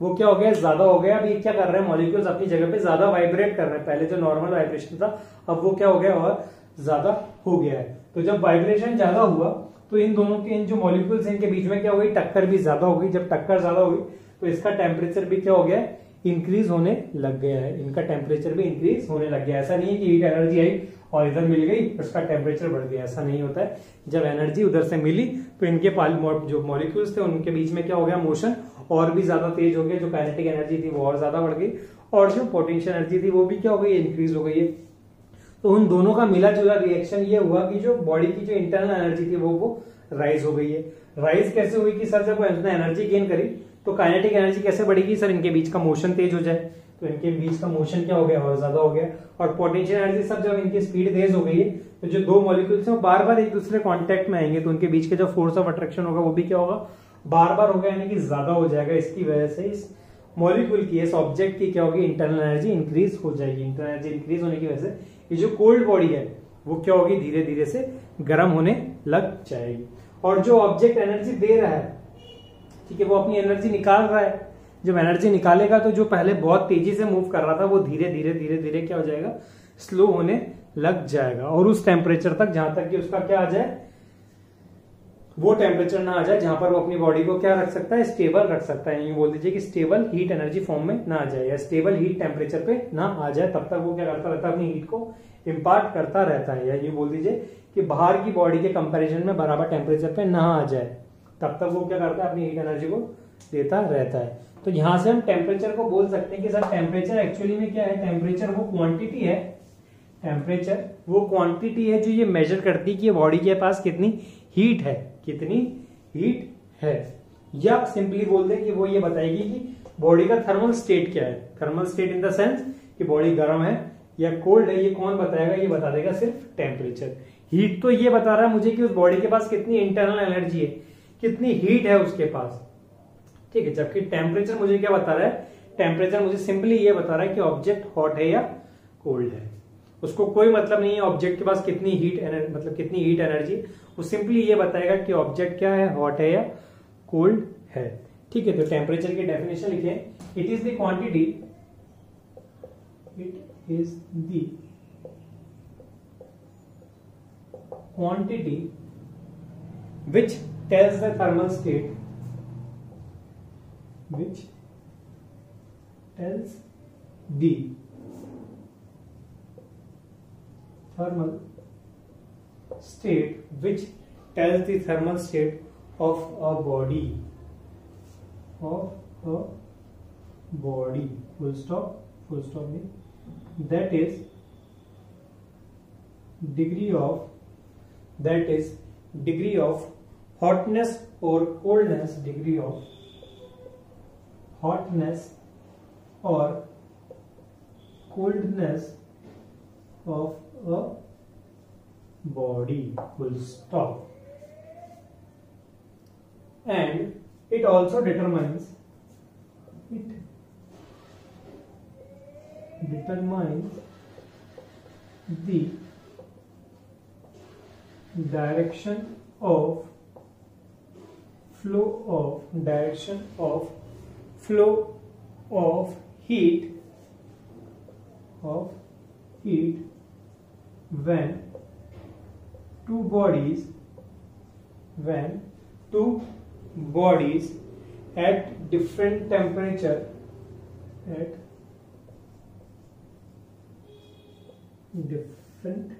S1: वो क्या हो गया? ज़्यादा हो गया। अब ये क्या कर रहे हैं? मॉलिक्यूल्स अपनी जगह पे ज़्यादा वाइब्रेट कर रहे हैं। पहले जो नॉर्मल वाइब्रेशन था, अब वो क्या हो गया और ज़्यादा हो गया है। तो जब वाइब्रेशन ज़्यादा हुआ तो इन दोनों के, इन जो मॉलिक्यूल्स इनके बीच में क्या हो गई टक्कर भी ज़्यादा हो गई। जब टक्कर ज़्यादा हुई तो इसका टेम्परेचर भी क्या हो गया? इंक्रीज होने लग गया है। इनका टेम्परेचर भी इंक्रीज होने लग गया ऐसा नहीं है कि हीट एनर्जी आई और इधर मिल गई, उसका टेम्परेचर बढ़ गया, ऐसा नहीं होता है। जब एनर्जी उधर से मिली तो इनके जो मॉलिक्यूल्स थे, उनके बीच में क्या हो गया मोशन और भी ज़्यादा तेज हो गया, जो काइनेटिक एनर्जी थी वो और ज़्यादा बढ़ गई। और जो पोटेंशियल एनर्जी थी वो भी क्या हो गई इंक्रीज हो गई है। तो उन दोनों का मिला जुला रिएक्शन ये हुआ कि जो बॉडी की जो इंटरनल एनर्जी थी वो वो राइज हो गई है। राइज कैसे हुई कि सर जब एनर्जी गेन करी तो काइनेटिक एनर्जी कैसे बढ़ेगी? सर इनके बीच का मोशन तेज हो जाए। तो इनके बीच का मोशन क्या हो गया? और ज़्यादा हो गया। और पोटेंशियल एनर्जी सब जब इनकी स्पीड तेज हो गई तो जो दो मॉलिक्यूल्स हैं बार बार एक दूसरे कॉन्टेक्ट में आएँगे तो उनके बीच के जो फोर्स ऑफ़ अट्रैक्शन होगा, वो भी क्या होगा? बार बार होगा, यानी कि ज़्यादा हो जाएगा। इसकी वजह से इस मॉलिक्यूल की, इस ऑब्जेक्ट की क्या होगी? इंटरनल एनर्जी इंक्रीज हो जाएगी। इंटरनल एनर्जी इंक्रीज होने की वजह से ये जो कोल्ड बॉडी है, वो क्या होगी? धीरे धीरे से गर्म होने लग जाएगी। और जो ऑब्जेक्ट एनर्जी दे रहा है, ठीक है, वो अपनी एनर्जी निकाल रहा है जब एनर्जी निकालेगा तो जो पहले बहुत तेज़ी से मूव कर रहा था, वो धीरे धीरे धीरे धीरे क्या हो जाएगा? स्लो होने लग जाएगा। और उस टेम्परेचर तक, जहाँ तक कि उसका क्या आ जाए, वो टेम्परेचर ना आ जाए, जहाँ पर वो अपनी बॉडी को क्या रख सकता है? स्टेबल रख सकता है। बोल दीजिए कि स्टेबल हीट एनर्जी फॉर्म में ना आ जाए, या स्टेबल हीट टेम्परेचर पे ना आ जाए, तब तक वो क्या करता रहता है? अपनी हीट को इम्पार्ट करता रहता है। या ये बोल दीजिए कि बाहर की बॉडी के कंपैरिजन में बराबर टेम्परेचर पे ना आ जाए, तब तक वो क्या करता है? अपनी हीट एनर्जी को देता रहता है। तो यहाँ से हम टेम्परेचर को बोल सकते हैं कि सर टेम्परेचर एक्चुअली में क्या है? टेम्परेचर वो क्वांटिटी है। टेम्परेचर वो क्वांटिटी है जो ये मेजर करती है कि बॉडी के पास कितनी हीट है। कितनी हीट है। या सिंपली बोल दे कि वो ये बताएगी कि बॉडी का थर्मल स्टेट क्या है? Thermal state in the sense कि बॉडी गर्म है या कोल्ड है, ये कौन बताएगा? ये बता देगा सिर्फ़ टेम्परेचर हीट तो ये बता रहा है मुझे कि उस बॉडी के पास कितनी इंटरनल एनर्जी है, कितनी हीट है उसके पास। ठीक है, जबकि टेम्परेचर मुझे क्या बता रहा है? टेम्परेचर मुझे सिंपली ये बता रहा है कि ऑब्जेक्ट हॉट है या कोल्ड है। उसको कोई मतलब नहीं है ऑब्जेक्ट के पास कितनी हीट एनर्जी मतलब कितनी हीट एनर्जी वो सिंपली ये बताएगा कि ऑब्जेक्ट क्या है हॉट है या कोल्ड है। ठीक है तो टेम्परेचर की डेफिनेशन लिखे। It is the quantity it is the quantity which tells the thermal state which tells the thermal state which tells the thermal state of a body. Of a body. Full stop. Full stop that is degree of that is degree of hotness or coldness degree of hotness or coldness of a body. Full stop. And it also determines it determines the direction of flow of direction of flow of heat of heat when two bodies when two bodies at different temperature at different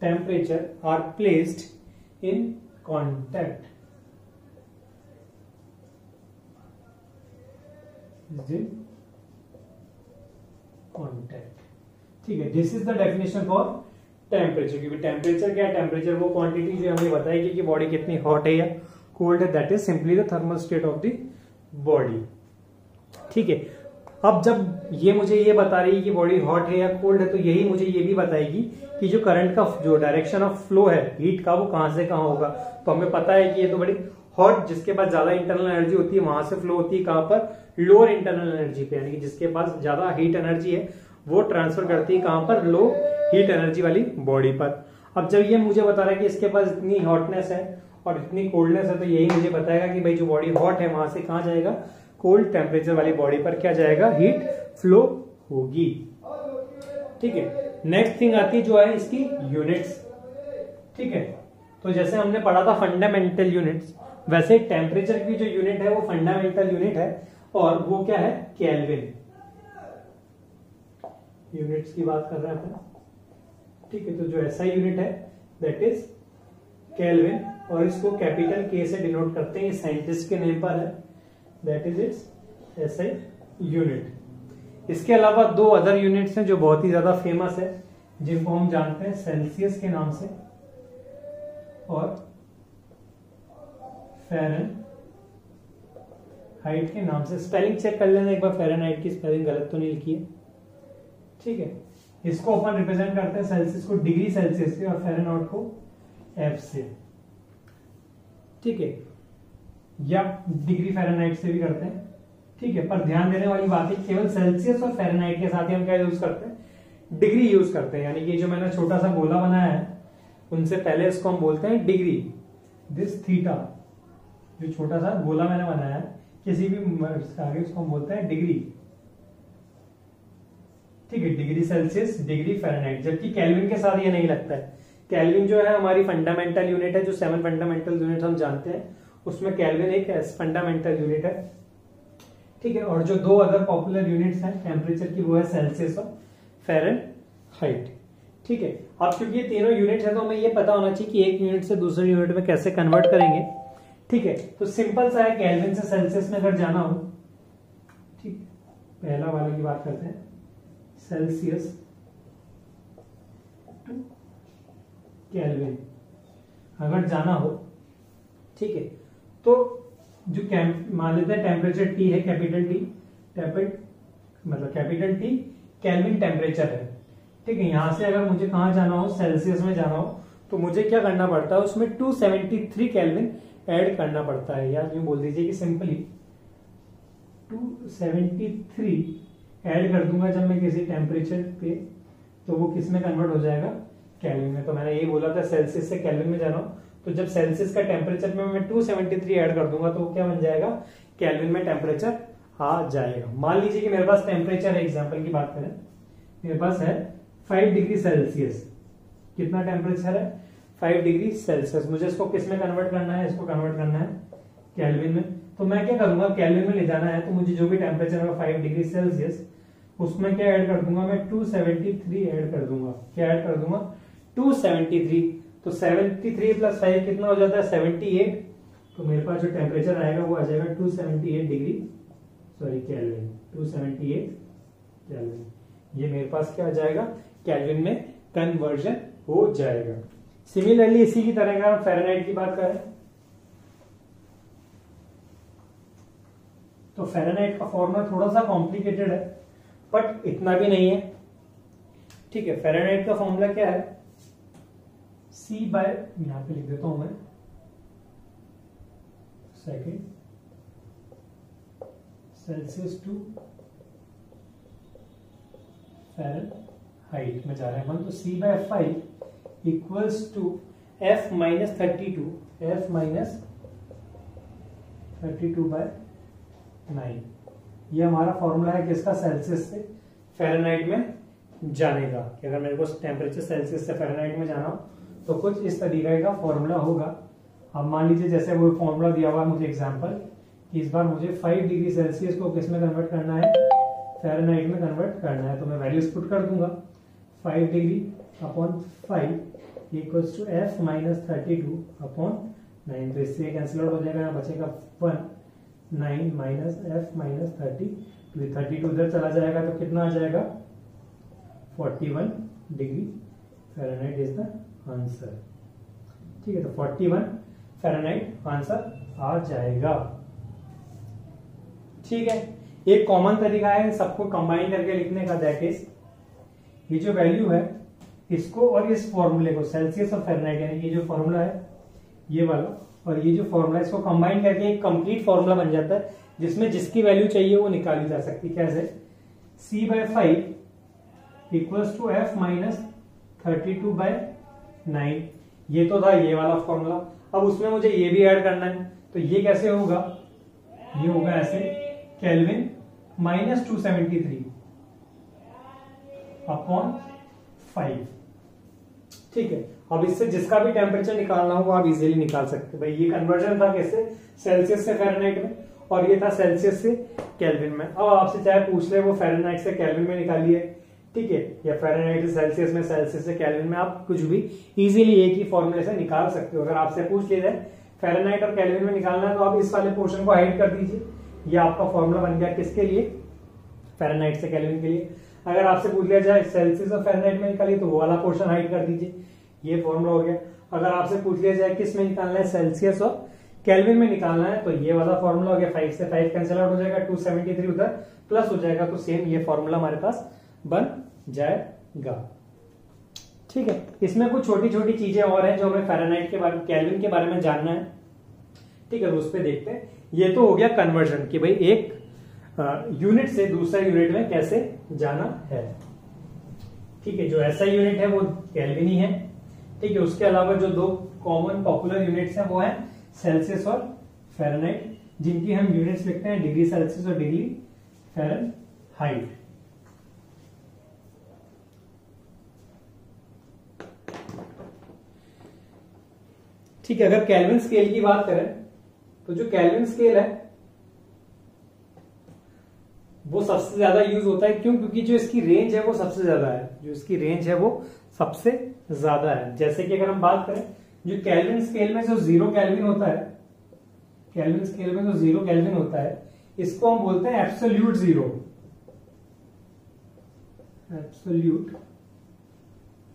S1: temperature are placed in contact in contact. ठीक है this is the definition for temperature क्योंकि टेम्परेचर क्या है? टेम्परेचर वो क्वांटिटी जो हमें बताएगी कि बॉडी कितनी हॉट है या कोल्ड है that is simply the thermal state of the body ठीक है, अब जब ये मुझे ये बता रही है कि बॉडी हॉट है या कोल्ड है तो यही मुझे ये भी बताएगी कि जो करंट का जो डायरेक्शन ऑफ़ फ्लो है हीट का, वो कहाँ से कहाँ होगा? तो हमें पता है कि ये तो बड़ी हॉट जिसके पास ज़्यादा इंटरनल एनर्जी होती है, वहाँ से फ्लो होती है, कहाँ पर? लोअर इंटरनल एनर्जी पे, यानी कि जिसके पास ज़्यादा हीट एनर्जी है, वो ट्रांसफ़र करती है कहाँ पर? लो हीट एनर्जी वाली बॉडी पर। अब जब ये मुझे बता रहा है कि इसके पास इतनी हॉटनेस है और इतनी कोल्डनेस है तो यही मुझे बताएगा कि भाई जो बॉडी हॉट है, वहाँ से कहा जाएगा? कोल्ड टेम्परेचर वाली बॉडी पर क्या जाएगा? हीट फ्लो होगी। ठीक है? नेक्स्ट थिंग आती जो है इसकी यूनिट्स ठीक है? तो जैसे हमने पढ़ा था फंडामेंटल यूनिट्स वैसे टेम्परेचर की जो यूनिट है, वो फंडामेंटल यूनिट है, और वो क्या है? कैलविन यूनिट्स की बात कर रहे हैं ठीक है तो जो ऐसा यूनिट है दैट इज़ कैलविन और इसको कैपिटल के से डिनोट करते हैं साइंटिस्ट के नेम पर है। That is its SI unit इसके अलावा दो अदर यूनिट्स हैं जो बहुत ही ज़्यादा फ़ेमस है, जिनको हम जानते हैं सेल्सियस के नाम से, और फेरन हाइट के नाम से स्पेलिंग चेक कर लेना, एक बार फेरन हाइट की स्पेलिंग गलत तो नहीं लिखी है। ठीक है? इसको अपन रिप्रेजेंट करते हैं सेल्सियस को डिग्री सेल्सियस से और फेरेनहाइट को एफ़ से। ठीक है? या डिग्री फेरेनहाइट से भी करते हैं। ठीक है? पर ध्यान देने वाली बात है केवल सेल्सियस और फेरेनहाइट के साथ ही हम क्या यूज़ करते हैं? डिग्री यूज़ करते हैं। यानी कि जो मैंने छोटा सा गोला बनाया है, उनसे पहले इसको हम बोलते हैं डिग्री दिस थीटा जो छोटा सा गोला मैंने बनाया है किसी भी आगे उसको हम बोलते हैं डिग्री। ठीक है, डिग्री सेल्सियस, डिग्री फेरेनहाइट। जबकि कैलविन के साथ ये नहीं लगता है। कैलविन जो है हमारी फंडामेंटल यूनिट है, जो सेवन फंडामेंटल यूनिट हम जानते हैं, उसमें कैलविन एक फंडामेंटल यूनिट है। ठीक है, और जो दो अदर पॉपुलर यूनिट्स हैं टेम्परेचर की वो है सेल्सियस और फेरन हाइट ठीक है, अब क्योंकि ये तीनों यूनिट है तो हमें ये पता होना चाहिए कि एक यूनिट से दूसरे यूनिट में कैसे कन्वर्ट करेंगे। ठीक है तो सिंपल सा है कैलविन से सेल्सियस में अगर जाना हो, ठीक, पहला वाला की बात करते हैं सेल्सियस टू कैलविन अगर जाना हो, ठीक है तो जो मान लेते हैं टेम्परेचर टी है कैपिटल टी मतलब कैपिटल टी कैलविन टेम्परेचर है, ठीक है, यहाँ से अगर मुझे कहा जाना हो सेल्सियस में जाना हो तो मुझे क्या करना पड़ता है, उसमें 273 केल्विन ऐड करना पड़ता है। या यूँ बोल दीजिए कि सिंपली 273 ऐड कर दूँगा जब मैं किसी टेम्परेचर पे तो वो किसमें कन्वर्ट हो जाएगा? कैलविन में। तो मैंने यही बोला था सेल्सियस से कैलविन में जाना तो जब सेल्सियस का टेम्परेचर में मैं 273 ऐड कर दूँगा तो वो क्या बन जाएगा? कैलविन में टेम्परेचर आ जाएगा। मान लीजिए कि मेरे पास टेम्परेचर है एग्ज़ाम्पल की बात करें। मेरे पास है फाइव डिग्री सेल्सियस कितना टेम्परेचर है? फाइव डिग्री सेल्सियस मुझे इसको किसमें कन्वर्ट करना है? इसको कन्वर्ट करना है कैलविन में। तो मैं क्या करूँगा? कैलविन में ले जाना है। तो मुझे जो भी टेम्परेचर होगा फाइव डिग्री सेल्सियस उसमें क्या ऐड कर दूँगा मैं? 273 ऐड कर दूँगा। क्या ऐड कर दूँगा? 273 तो 73 प्लस फाइव कितना हो जाता है? 78 तो मेरे पास जो टेम्परेचर आएगा वो आ जाएगा 278 डिग्री सॉरी कैलविन 278 कैलविन ये मेरे पास क्या आ जाएगा? कैलविन में कन्वर्जन हो जाएगा। सिमिलरली इसी की तरह अगर हम फेरेनाइट की बात करें तो फेरेनाइट का फॉर्मूला थोड़ा सा कॉम्प्लिकेटेड है बट इतना भी नहीं है। ठीक है फेरेनाइट का फॉर्मूला क्या है? सी बाय यहाँ पे लिख देता हूँ मैं second Celsius to Fahrenheit में जा रहे हैं तो C by five equals to F minus thirty two F minus thirty two by nine ये हमारा फॉर्मूला है किसका सेल्सियस से फेरेनाइट में जाने का कि अगर मेरे को टेम्परेचर सेल्सियस से फेरेनाइट में जाना हो तो कुछ इस तरीके का फॉर्मूला होगा। अब मान लीजिए जैसे वो फॉर्मूला दिया हुआ है मुझे एग्जांपल कि इस बार मुझे 5 डिग्री सेल्सियस को किसमें कन्वर्ट करना है? फेरेनाइट में कन्वर्ट करना है। तो मैं वैल्यूज़ पुट कर दूँगा। 5 degree upon 5 equals to F minus thirty two upon nine तो इससे कैंसिल आउट हो जाएगा बचेगा one nine minus F minus thirty two thirty two उधर चला जाएगा तो कितना आ जाएगा? Forty one degree Fahrenheit is the answer ठीक है तो फोर्टी वन फेरानाइट आंसर आ जाएगा। ठीक है, एक कॉमन तरीका है सबको कंबाइन करके लिखने का दैट इज़ ये जो वैल्यू है इसको और इस फॉर्मूले को सेल्सियस और फेरनाइट यानी ये जो फॉर्मूला है, ये वाला, और ये जो फॉर्मूला है, इसको कंबाइन करके एक कंप्लीट फॉर्मूला बन जाता है, जिसमें जिसकी वैल्यू चाहिए वो निकाली जा सकती है। कैसे C by five equals to F minus thirty two by nine ये तो था ये वाला फॉर्मूला अब उसमें मुझे ये भी ऐड करना है। तो ये कैसे होगा? ये होगा ऐसे kelvin minus two seventy three upon five ठीक है। अब इससे जिसका भी टेम्परेचर निकालना हो आप इजीली निकाल सकते भाई, ये कन्वर्जन था कैसे? सेल्सियस से फेरेनाइट में और ये था सेल्सियस से केल्विन में। अब आपसे चाहे पूछ ले, वो फेरेनाइट से केल्विन में निकालिए ठीक है? या फेरेनाइट से सेल्सियस में सेल्सियस से केल्विन में आप कुछ भी इजीली एक ही फॉर्मूले से निकाल सकते हो। अगर आपसे पूछ लिया जाए फेरेनाइट और कैलविन में निकालना है तो आप इस वाले पोर्शन को हाइड कर दीजिए। ये आपका फॉर्मूला बन गया किसके लिए? फेरेनाइट से केल्विन के लिए। अगर आपसे पूछ लिया जाए सेल्सियस और फेरेनाइट में निकालिए तो वो वाला पोर्शन हाइड कर दीजिए। ये फॉर्मूला हो गया। अगर आपसे पूछ लिया जाए, किसमें निकालना है सेल्सियस और कैलविन में निकालना है तो ये वाला फॉर्मूला हो गया। फाइव से फाइव कैंसिल आउट हो जाएगा टू सेवेंटी थ्री उधर प्लस हो जाएगा तो सेम ये फॉर्मूला हमारे पास बन जाएगा। ठीक है? इसमें कुछ छोटी छोटी चीज़ें और हैं जो हमें फेरानाइट के बारे में कैलविन के बारे में जानना है। ठीक है उस पर देखते हैं। ये तो हो गया कन्वर्जन कि भाई एक यूनिट से दूसरा यूनिट में कैसे जाना है? ठीक है, जो ऐसा यूनिट है वो कैलविन ही। है ठीक है, उसके अलावा जो दो कॉमन पॉपुलर यूनिट्स हैं, वो है सेल्सियस और फेरनाइट जिनकी हम यूनिट्स लिखते हैं डिग्री सेल्सियस और डिग्री फेरन हाइट ठीक है, अगर कैलविन स्केल की बात करें तो जो कैलविन स्केल है वो सबसे ज़्यादा यूज़ होता है। क्यों? क्योंकि जो इसकी रेंज है वो सबसे ज़्यादा है। जो इसकी रेंज है वो सबसे ज़्यादा है। जैसे कि अगर हम बात करें, जो कैलविन स्केल में जो ज़ीरो कैलविन होता है कैलविन स्केल में जो ज़ीरो कैलविन होता है, इसको हम बोलते हैं absolute zero absolute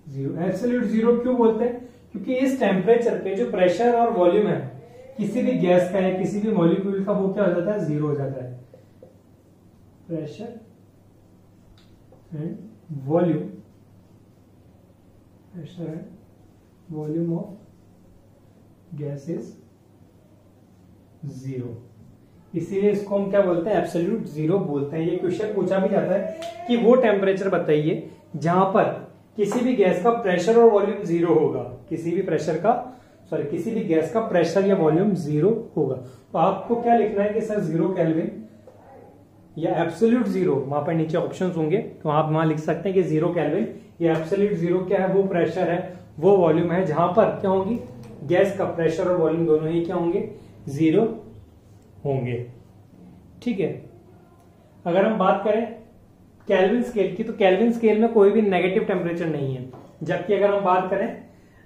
S1: zero absolute zero क्यों बोलते हैं? क्योंकि इस टेम्परेचर पे जो प्रेशर और वॉल्यूम है, किसी भी गैस का या किसी भी मॉलिक्यूल का वो क्या हो जाता है? ज़ीरो हो जाता है। Pressure and volume pressure and volume of gas is zero इसीलिए इसको हम क्या बोलते हैं? एब्सोल्यूट ज़ीरो बोलते हैं। ये क्वेश्चन पूछा भी जाता है कि वो टेम्परेचर बताइए जहाँ पर किसी भी गैस का प्रेशर और वॉल्यूम ज़ीरो होगा। किसी भी प्रेशर का सॉरी किसी भी गैस का प्रेशर या वॉल्यूम ज़ीरो होगा। तो आपको क्या लिखना है कि सर ज़ीरो कैलविन या एब्सोल्यूट ज़ीरो वहाँ पर नीचे ऑप्शंस होंगे तो आप वहाँ लिख सकते हैं कि ज़ीरो कैलविन या एब्सोल्यूट ज़ीरो क्या है वो प्रेशर है वो वॉल्यूम है जहाँ पर क्या होंगी? गैस का प्रेशर और वॉल्यूम दोनों ही क्या होंगे? ज़ीरो होंगे। ठीक है? अगर हम बात करें कैलविन स्केल की तो कैलविन स्केल में कोई भी नेगेटिव टेम्परेचर नहीं है। जबकि अगर हम बात करें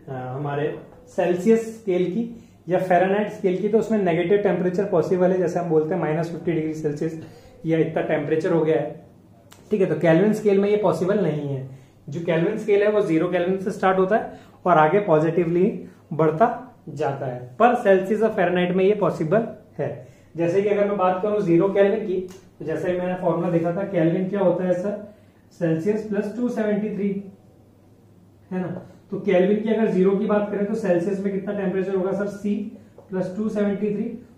S1: आ, हमारे सेल्सियस स्केल की या फेरानाइट स्केल की तो उसमें नेगेटिव टेम्परेचर पॉसिबल है जैसे हम बोलते हैं माइनस फिफ्टी डिग्री सेल्सियस या इतना टेम्परेचर हो गया है। ठीक है तो कैलविन स्केल में ये पॉसिबल नहीं है। जो कैलविन स्केल है, वो ज़ीरो कैलविन से स्टार्ट होता है और आगे पॉजिटिवली बढ़ता जाता है। पर सेल्सियस और फेरानाइट में ये पॉसिबल है। जैसे कि अगर मैं बात करूँ ज़ीरो कैलविन की तो जैसे मैंने फॉर्मूला देखा था कैलविन क्या होता है सर सेल्सियस प्लस टू है ना? तो कैलविन की अगर ज़ीरो की बात करें तो सेल्सियस में कितना टेम्परेचर होगा सर सी प्लस टू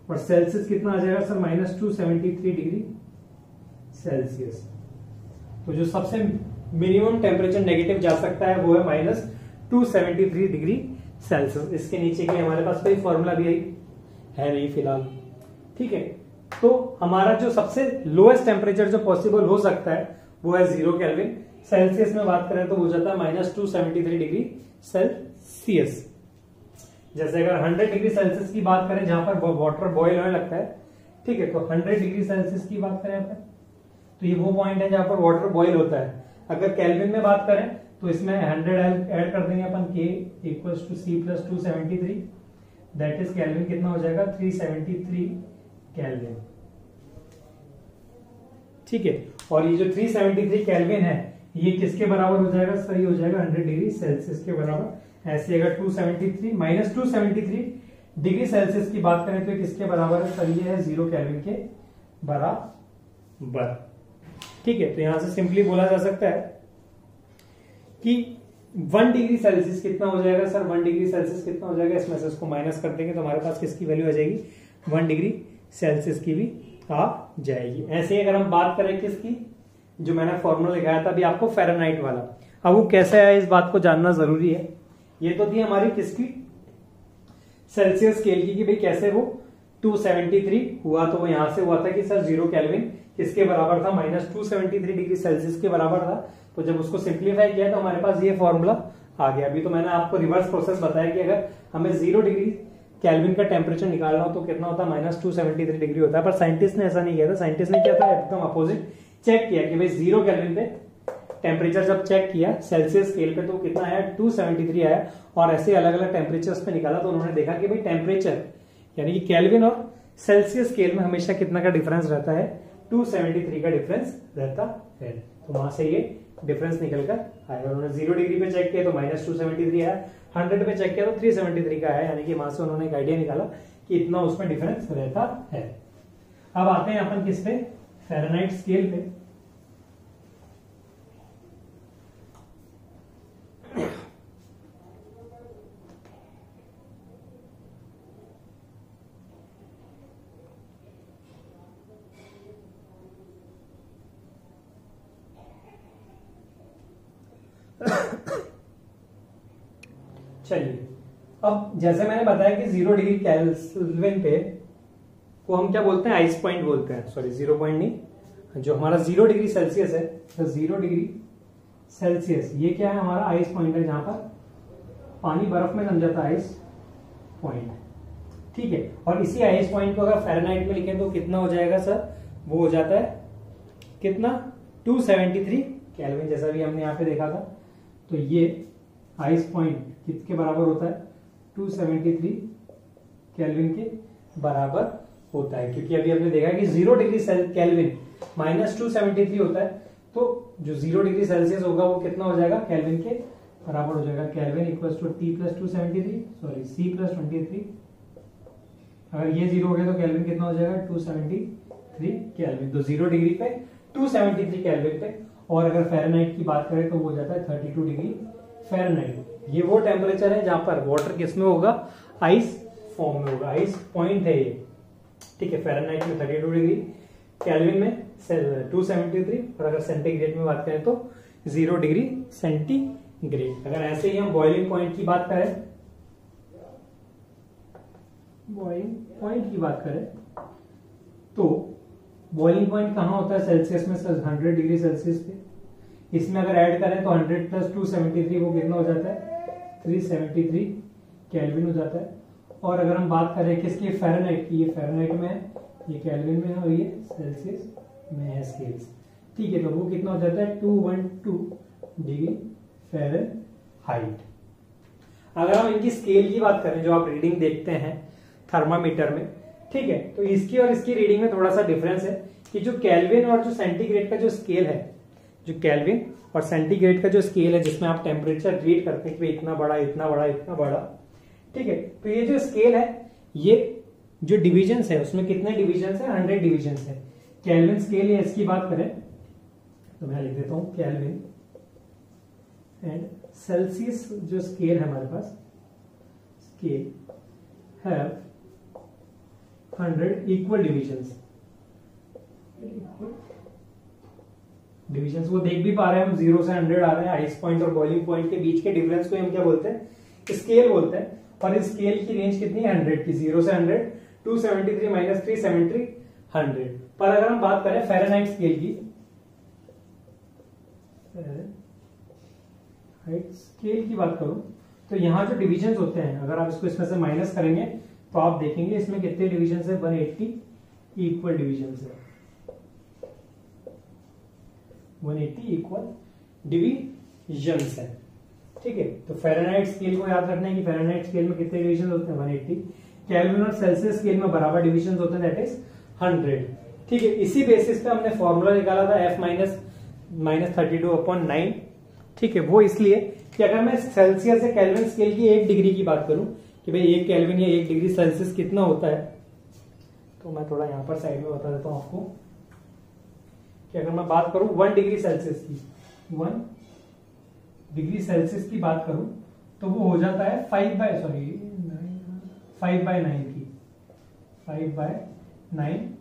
S1: और सेल्सियस कितना आ जाएगा sir minus two degree Celsius. तो जो सबसे मिनिमम टेम्परेचर नेगेटिव जा सकता है वो है minus two seventy three degree Celsius इसके नीचे के हमारे पास कोई फॉर्मूला भी है? नहीं फ़िलहाल। ठीक है? तो हमारा जो सबसे लोएस्ट टेम्परेचर जो पॉसिबल हो सकता है, वो है ज़ीरो कैलविन सेल्सियस में बात करें तो हो जाता है minus two seventy three degree Celsius जैसे अगर 100 डिग्री सेल्सियस की बात करें, जहाँ पर वाटर बॉईल होने लगता है, ठीक है तो 100 डिग्री सेल्सियस की बात करें पर। तो ये वो पॉइंट है जहाँ पर वाटर बॉइल होता है। अगर कैलविन में बात करें तो इसमें 100 एड कर देंगे अपन के equals to C plus two seventy three that is kelvin कितना हो जाएगा? 373 कैलविन ठीक है? और ये जो 373 कैलविन है, ये किसके बराबर हो जाएगा? सही हो जाएगा 100 डिग्री सेल्सियस के बराबर। ऐसे अगर 273 minus two seventy three degree Celsius की बात करें तो किसके बराबर है? ये है ज़ीरो कैलविन के बराबर। ठीक है तो यहाँ से सिंपली बोला जा सकता है कि वन डिग्री सेल्सियस कितना हो जाएगा? सर वन डिग्री सेल्सियस कितना हो जाएगा? इसमें से उसको माइनस कर देंगे तो हमारे पास किसकी वैल्यू आ जाएगी? वन डिग्री सेल्सियस की भी आ जाएगी। ऐसे ही अगर हम बात करें किसकी, जो मैंने फॉर्मूला लिखाया था अभी आपको फेरानाइट वाला। अब वो कैसे आया, इस बात को जानना ज़रूरी है। ये तो थी हमारी किसकी? सेल्सियस स्केल की कि भाई कैसे वो 273 हुआ तो वो यहाँ से हुआ था कि सर ज़ीरो कैलविन किसके बराबर था? Minus two seventy three degree Celsius के बराबर था। तो जब उसको सिंप्लीफाई किया तो हमारे पास ये फॉर्मूला आ गया। अभी तो मैंने आपको रिवर्स प्रोसेस बताया कि अगर हमें ज़ीरो डिग्री कैलविन का टेम्परेचर निकालना हो तो कितना होता? है minus two seventy three degree होता है। पर साइंटिस्ट ने ऐसा नहीं किया था। साइंटिस्ट ने क्या था? एकदम अपोजिट चेक किया कि भाई ज़ीरो कैलविन पे टेम्परेचर जब चेक किया सेल्सियस स्केल पे तो कितना आया? 273 आया। और ऐसे अलग अलग टेम्परेचर पे निकाला तो उन्होंने देखा कि भाई टेम्परेचर यानी कि कैलविन और सेल्सियस स्केल में हमेशा कितना का डिफरेंस रहता है? 273 का डिफरेंस रहता है। तो वहाँ से ये डिफरेंस निकल कर उन्होंने ज़ीरो डिग्री पे चेक किया तो माइनस टू सेवेंटी थ्री आया। हंड्रेड पे चेक किया तो थ्री सेवेंटी थ्री का है यानी कि वहाँ से उन्होंने एक आइडिया निकाला कि इतना उसमें डिफरेंस रहता है। अब आते हैं अपन किस पे? फेरानाइट स्केल पे। अब जैसे मैंने बताया कि ज़ीरो डिग्री कैल्विन पे को हम क्या बोलते हैं? आइस पॉइंट बोलते हैं। सॉरी ज़ीरो पॉइंट नहीं। जो हमारा ज़ीरो डिग्री सेल्सियस है तो ज़ीरो डिग्री सेल्सियस ये क्या है हमारा आइस पॉइंट है जहाँ पर? पानी बर्फ़ में जम जाता आइस पॉइंट ठीक है, और इसी आइस पॉइंट को अगर फेरेनाइट में लिखें तो कितना हो जाएगा सर? वो हो जाता है कितना? 273 कैलविन जैसा भी हमने यहाँ पे देखा था। तो ये आइस पॉइंट किसके बराबर होता है? 273 केल्विन के बराबर होता है, क्योंकि अभी हमने देखा कि zero degree Kelvin minus two होता है तो जो ज़ीरो डिग्री सेल्सियस होगा वो कितना हो जाएगा? कैलविन के बराबर हो जाएगा। Kelvin equal to T plus two seventy three sorry C plus twenty three अगर ये ज़ीरो हो गया तो कैलविन कितना हो जाएगा? Two seventy three Kelvin. तो ज़ीरो डिग्री पे, टू सेवेंटी थ्री कैलविन पे, और अगर फेरनाइट की बात करें तो वो हो जाता है थर्टी टू डिग्री फेरनाइट ये वो टेम्परेचर है जहाँ पर वाटर किसमें होगा? आइस फॉर्म में होगा। आइस पॉइंट है ये। ठीक है फेरनाइट में थर्टी टू डिग्री कैलविन में टू सेवेंटी थ्री और अगर सेंटीग्रेड में बात करें तो ज़ीरो डिग्री सेंटीग्रेड अगर ऐसे ही हम बॉइलिंग पॉइंट की बात करें बॉइलिंग पॉइंट की बात करें तो बॉइलिंग पॉइंट कहाँ होता है सेल्सियस में? सर हंड्रेड डिग्री सेल्सियस पे। इसमें अगर ऐड करें तो hundred plus two seventy three वो कितना हो जाता है? थ्री सेवेंटी थ्री कैलविन हो जाता है। और अगर हम बात करें किसकी? फेरनाइट की। ये फेरनाइट में है, ये कैलविन में है और ये सेल्सियस में है स्केल्स ठीक है तो वो कितना हो जाता है? Two one two degree Fahrenheit अगर हम इनकी स्केल की बात करें, जो आप रीडिंग देखते हैं थर्मामीटर में, ठीक है तो इसकी और इसकी रीडिंग में थोड़ा सा डिफरेंस है कि जो कैलविन और जो सेंटीग्रेड का जो स्केल है जो कैलविन और सेंटीग्रेड का जो स्केल है, जिसमें आप टेम्परेचर रीड करते हैं कि इतना बड़ा इतना बड़ा इतना बड़ा, ठीक है? तो ये जो स्केल है, ये जो डिविजन है, उसमें कितने डिविजन है? हंड्रेड डिविजन है। कैलविन स्केल या इसकी बात करें तो मैं लिख देता हूँ कैलविन एंड सेल्सियस जो स्केल है हमारे पास scale have hundred equal division division वो देख भी पा रहे हैं, हम ज़ीरो से हंड्रेड आ रहे हैं आइस पॉइंट और बॉइलिंग पॉइंट के बीच के डिफरेंस को हम क्या बोलते हैं? स्केल बोलते हैं। और इस स्केल की रेंज कितनी है? हंड्रेड की ज़ीरो से hundred two seventy three minus three seventy hundred पर अगर हम बात करें फेरेनाइट स्केल की स्केल की बात करूँ तो यहाँ जो डिविजन होते हैं, अगर आप इसको इसमें से माइनस करेंगे तो आप देखेंगे इसमें कितने डिविजन है? वन एट्टी इक्वल डिविजन है। वन एट्टी इक्वल डिविजन है ठीक है? तो फेरेनाइट स्केल को याद रखना है कि फेरेनाइट स्केल में कितने डिविजन होते हैं? वन एट्टी कैलविन और सेल्सियस स्केल में बराबर डिविजन होते हैं दैट इज़ हंड्रेड ठीक है? इसी बेसिस पे हमने फॉर्मूला निकाला था F minus minus thirty two upon nine ठीक है? वो इसलिए कि अगर मैं सेल्सियस या कैलविन स्केल की एक डिग्री की बात करूँ, कि भाई एक कैलविन या एक डिग्री सेल्सियस कितना होता है? तो मैं थोड़ा यहाँ पर साइड में बता देता हूँ आपको। कि अगर मैं बात करूँ वन डिग्री सेल्सियस की, वन डिग्री सेल्सियस की बात करूँ तो वो हो जाता है five by sorry five by nine की, five by nine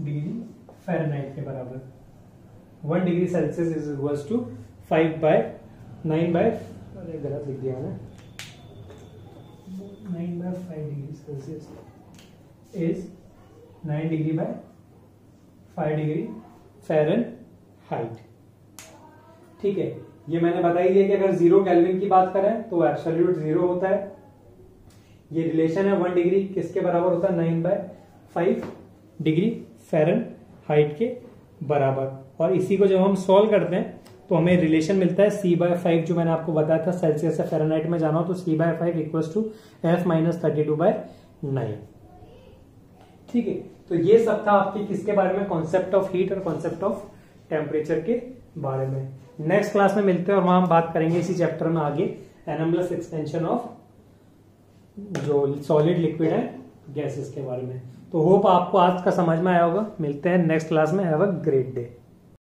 S1: degree Fahrenheit के बराबर। One degree Celsius is equals to five by nine by, अरे गलत लिख दिया मैंने। Nine by five degree Celsius is nine degree by five degree Fahrenheit ठीक है, ये मैंने बताई दिया कि अगर ज़ीरो कैलविन की बात करें तो एब्सोल्यूट ज़ीरो होता है। ये रिलेशन है वन डिग्री किसके बराबर होता है? Nine by five degree Fahrenheit के बराबर। और इसी को जब हम सॉल्व करते हैं तो हमें रिलेशन मिलता है सी बाय फाइव जो मैंने आपको बताया था सेल्सियस से फेरनाइट में जाना हो तो C by five equal to F minus thirty two by nine ठीक है? तो ये सब था आपके किसके बारे में? कॉन्सेप्ट ऑफ़ हीट और कॉन्सेप्ट ऑफ़ टेम्परेचर के बारे में। नेक्स्ट क्लास में मिलते हैं और वहाँ हम बात करेंगे इसी चैप्टर में आगे। एनमलस एक्सटेंशन ऑफ़ जो सॉलिड लिक्विड है गैसेस के बारे में। तो होप आपको आज का समझ में आया होगा। मिलते हैं नेक्स्ट क्लास में। Have a great day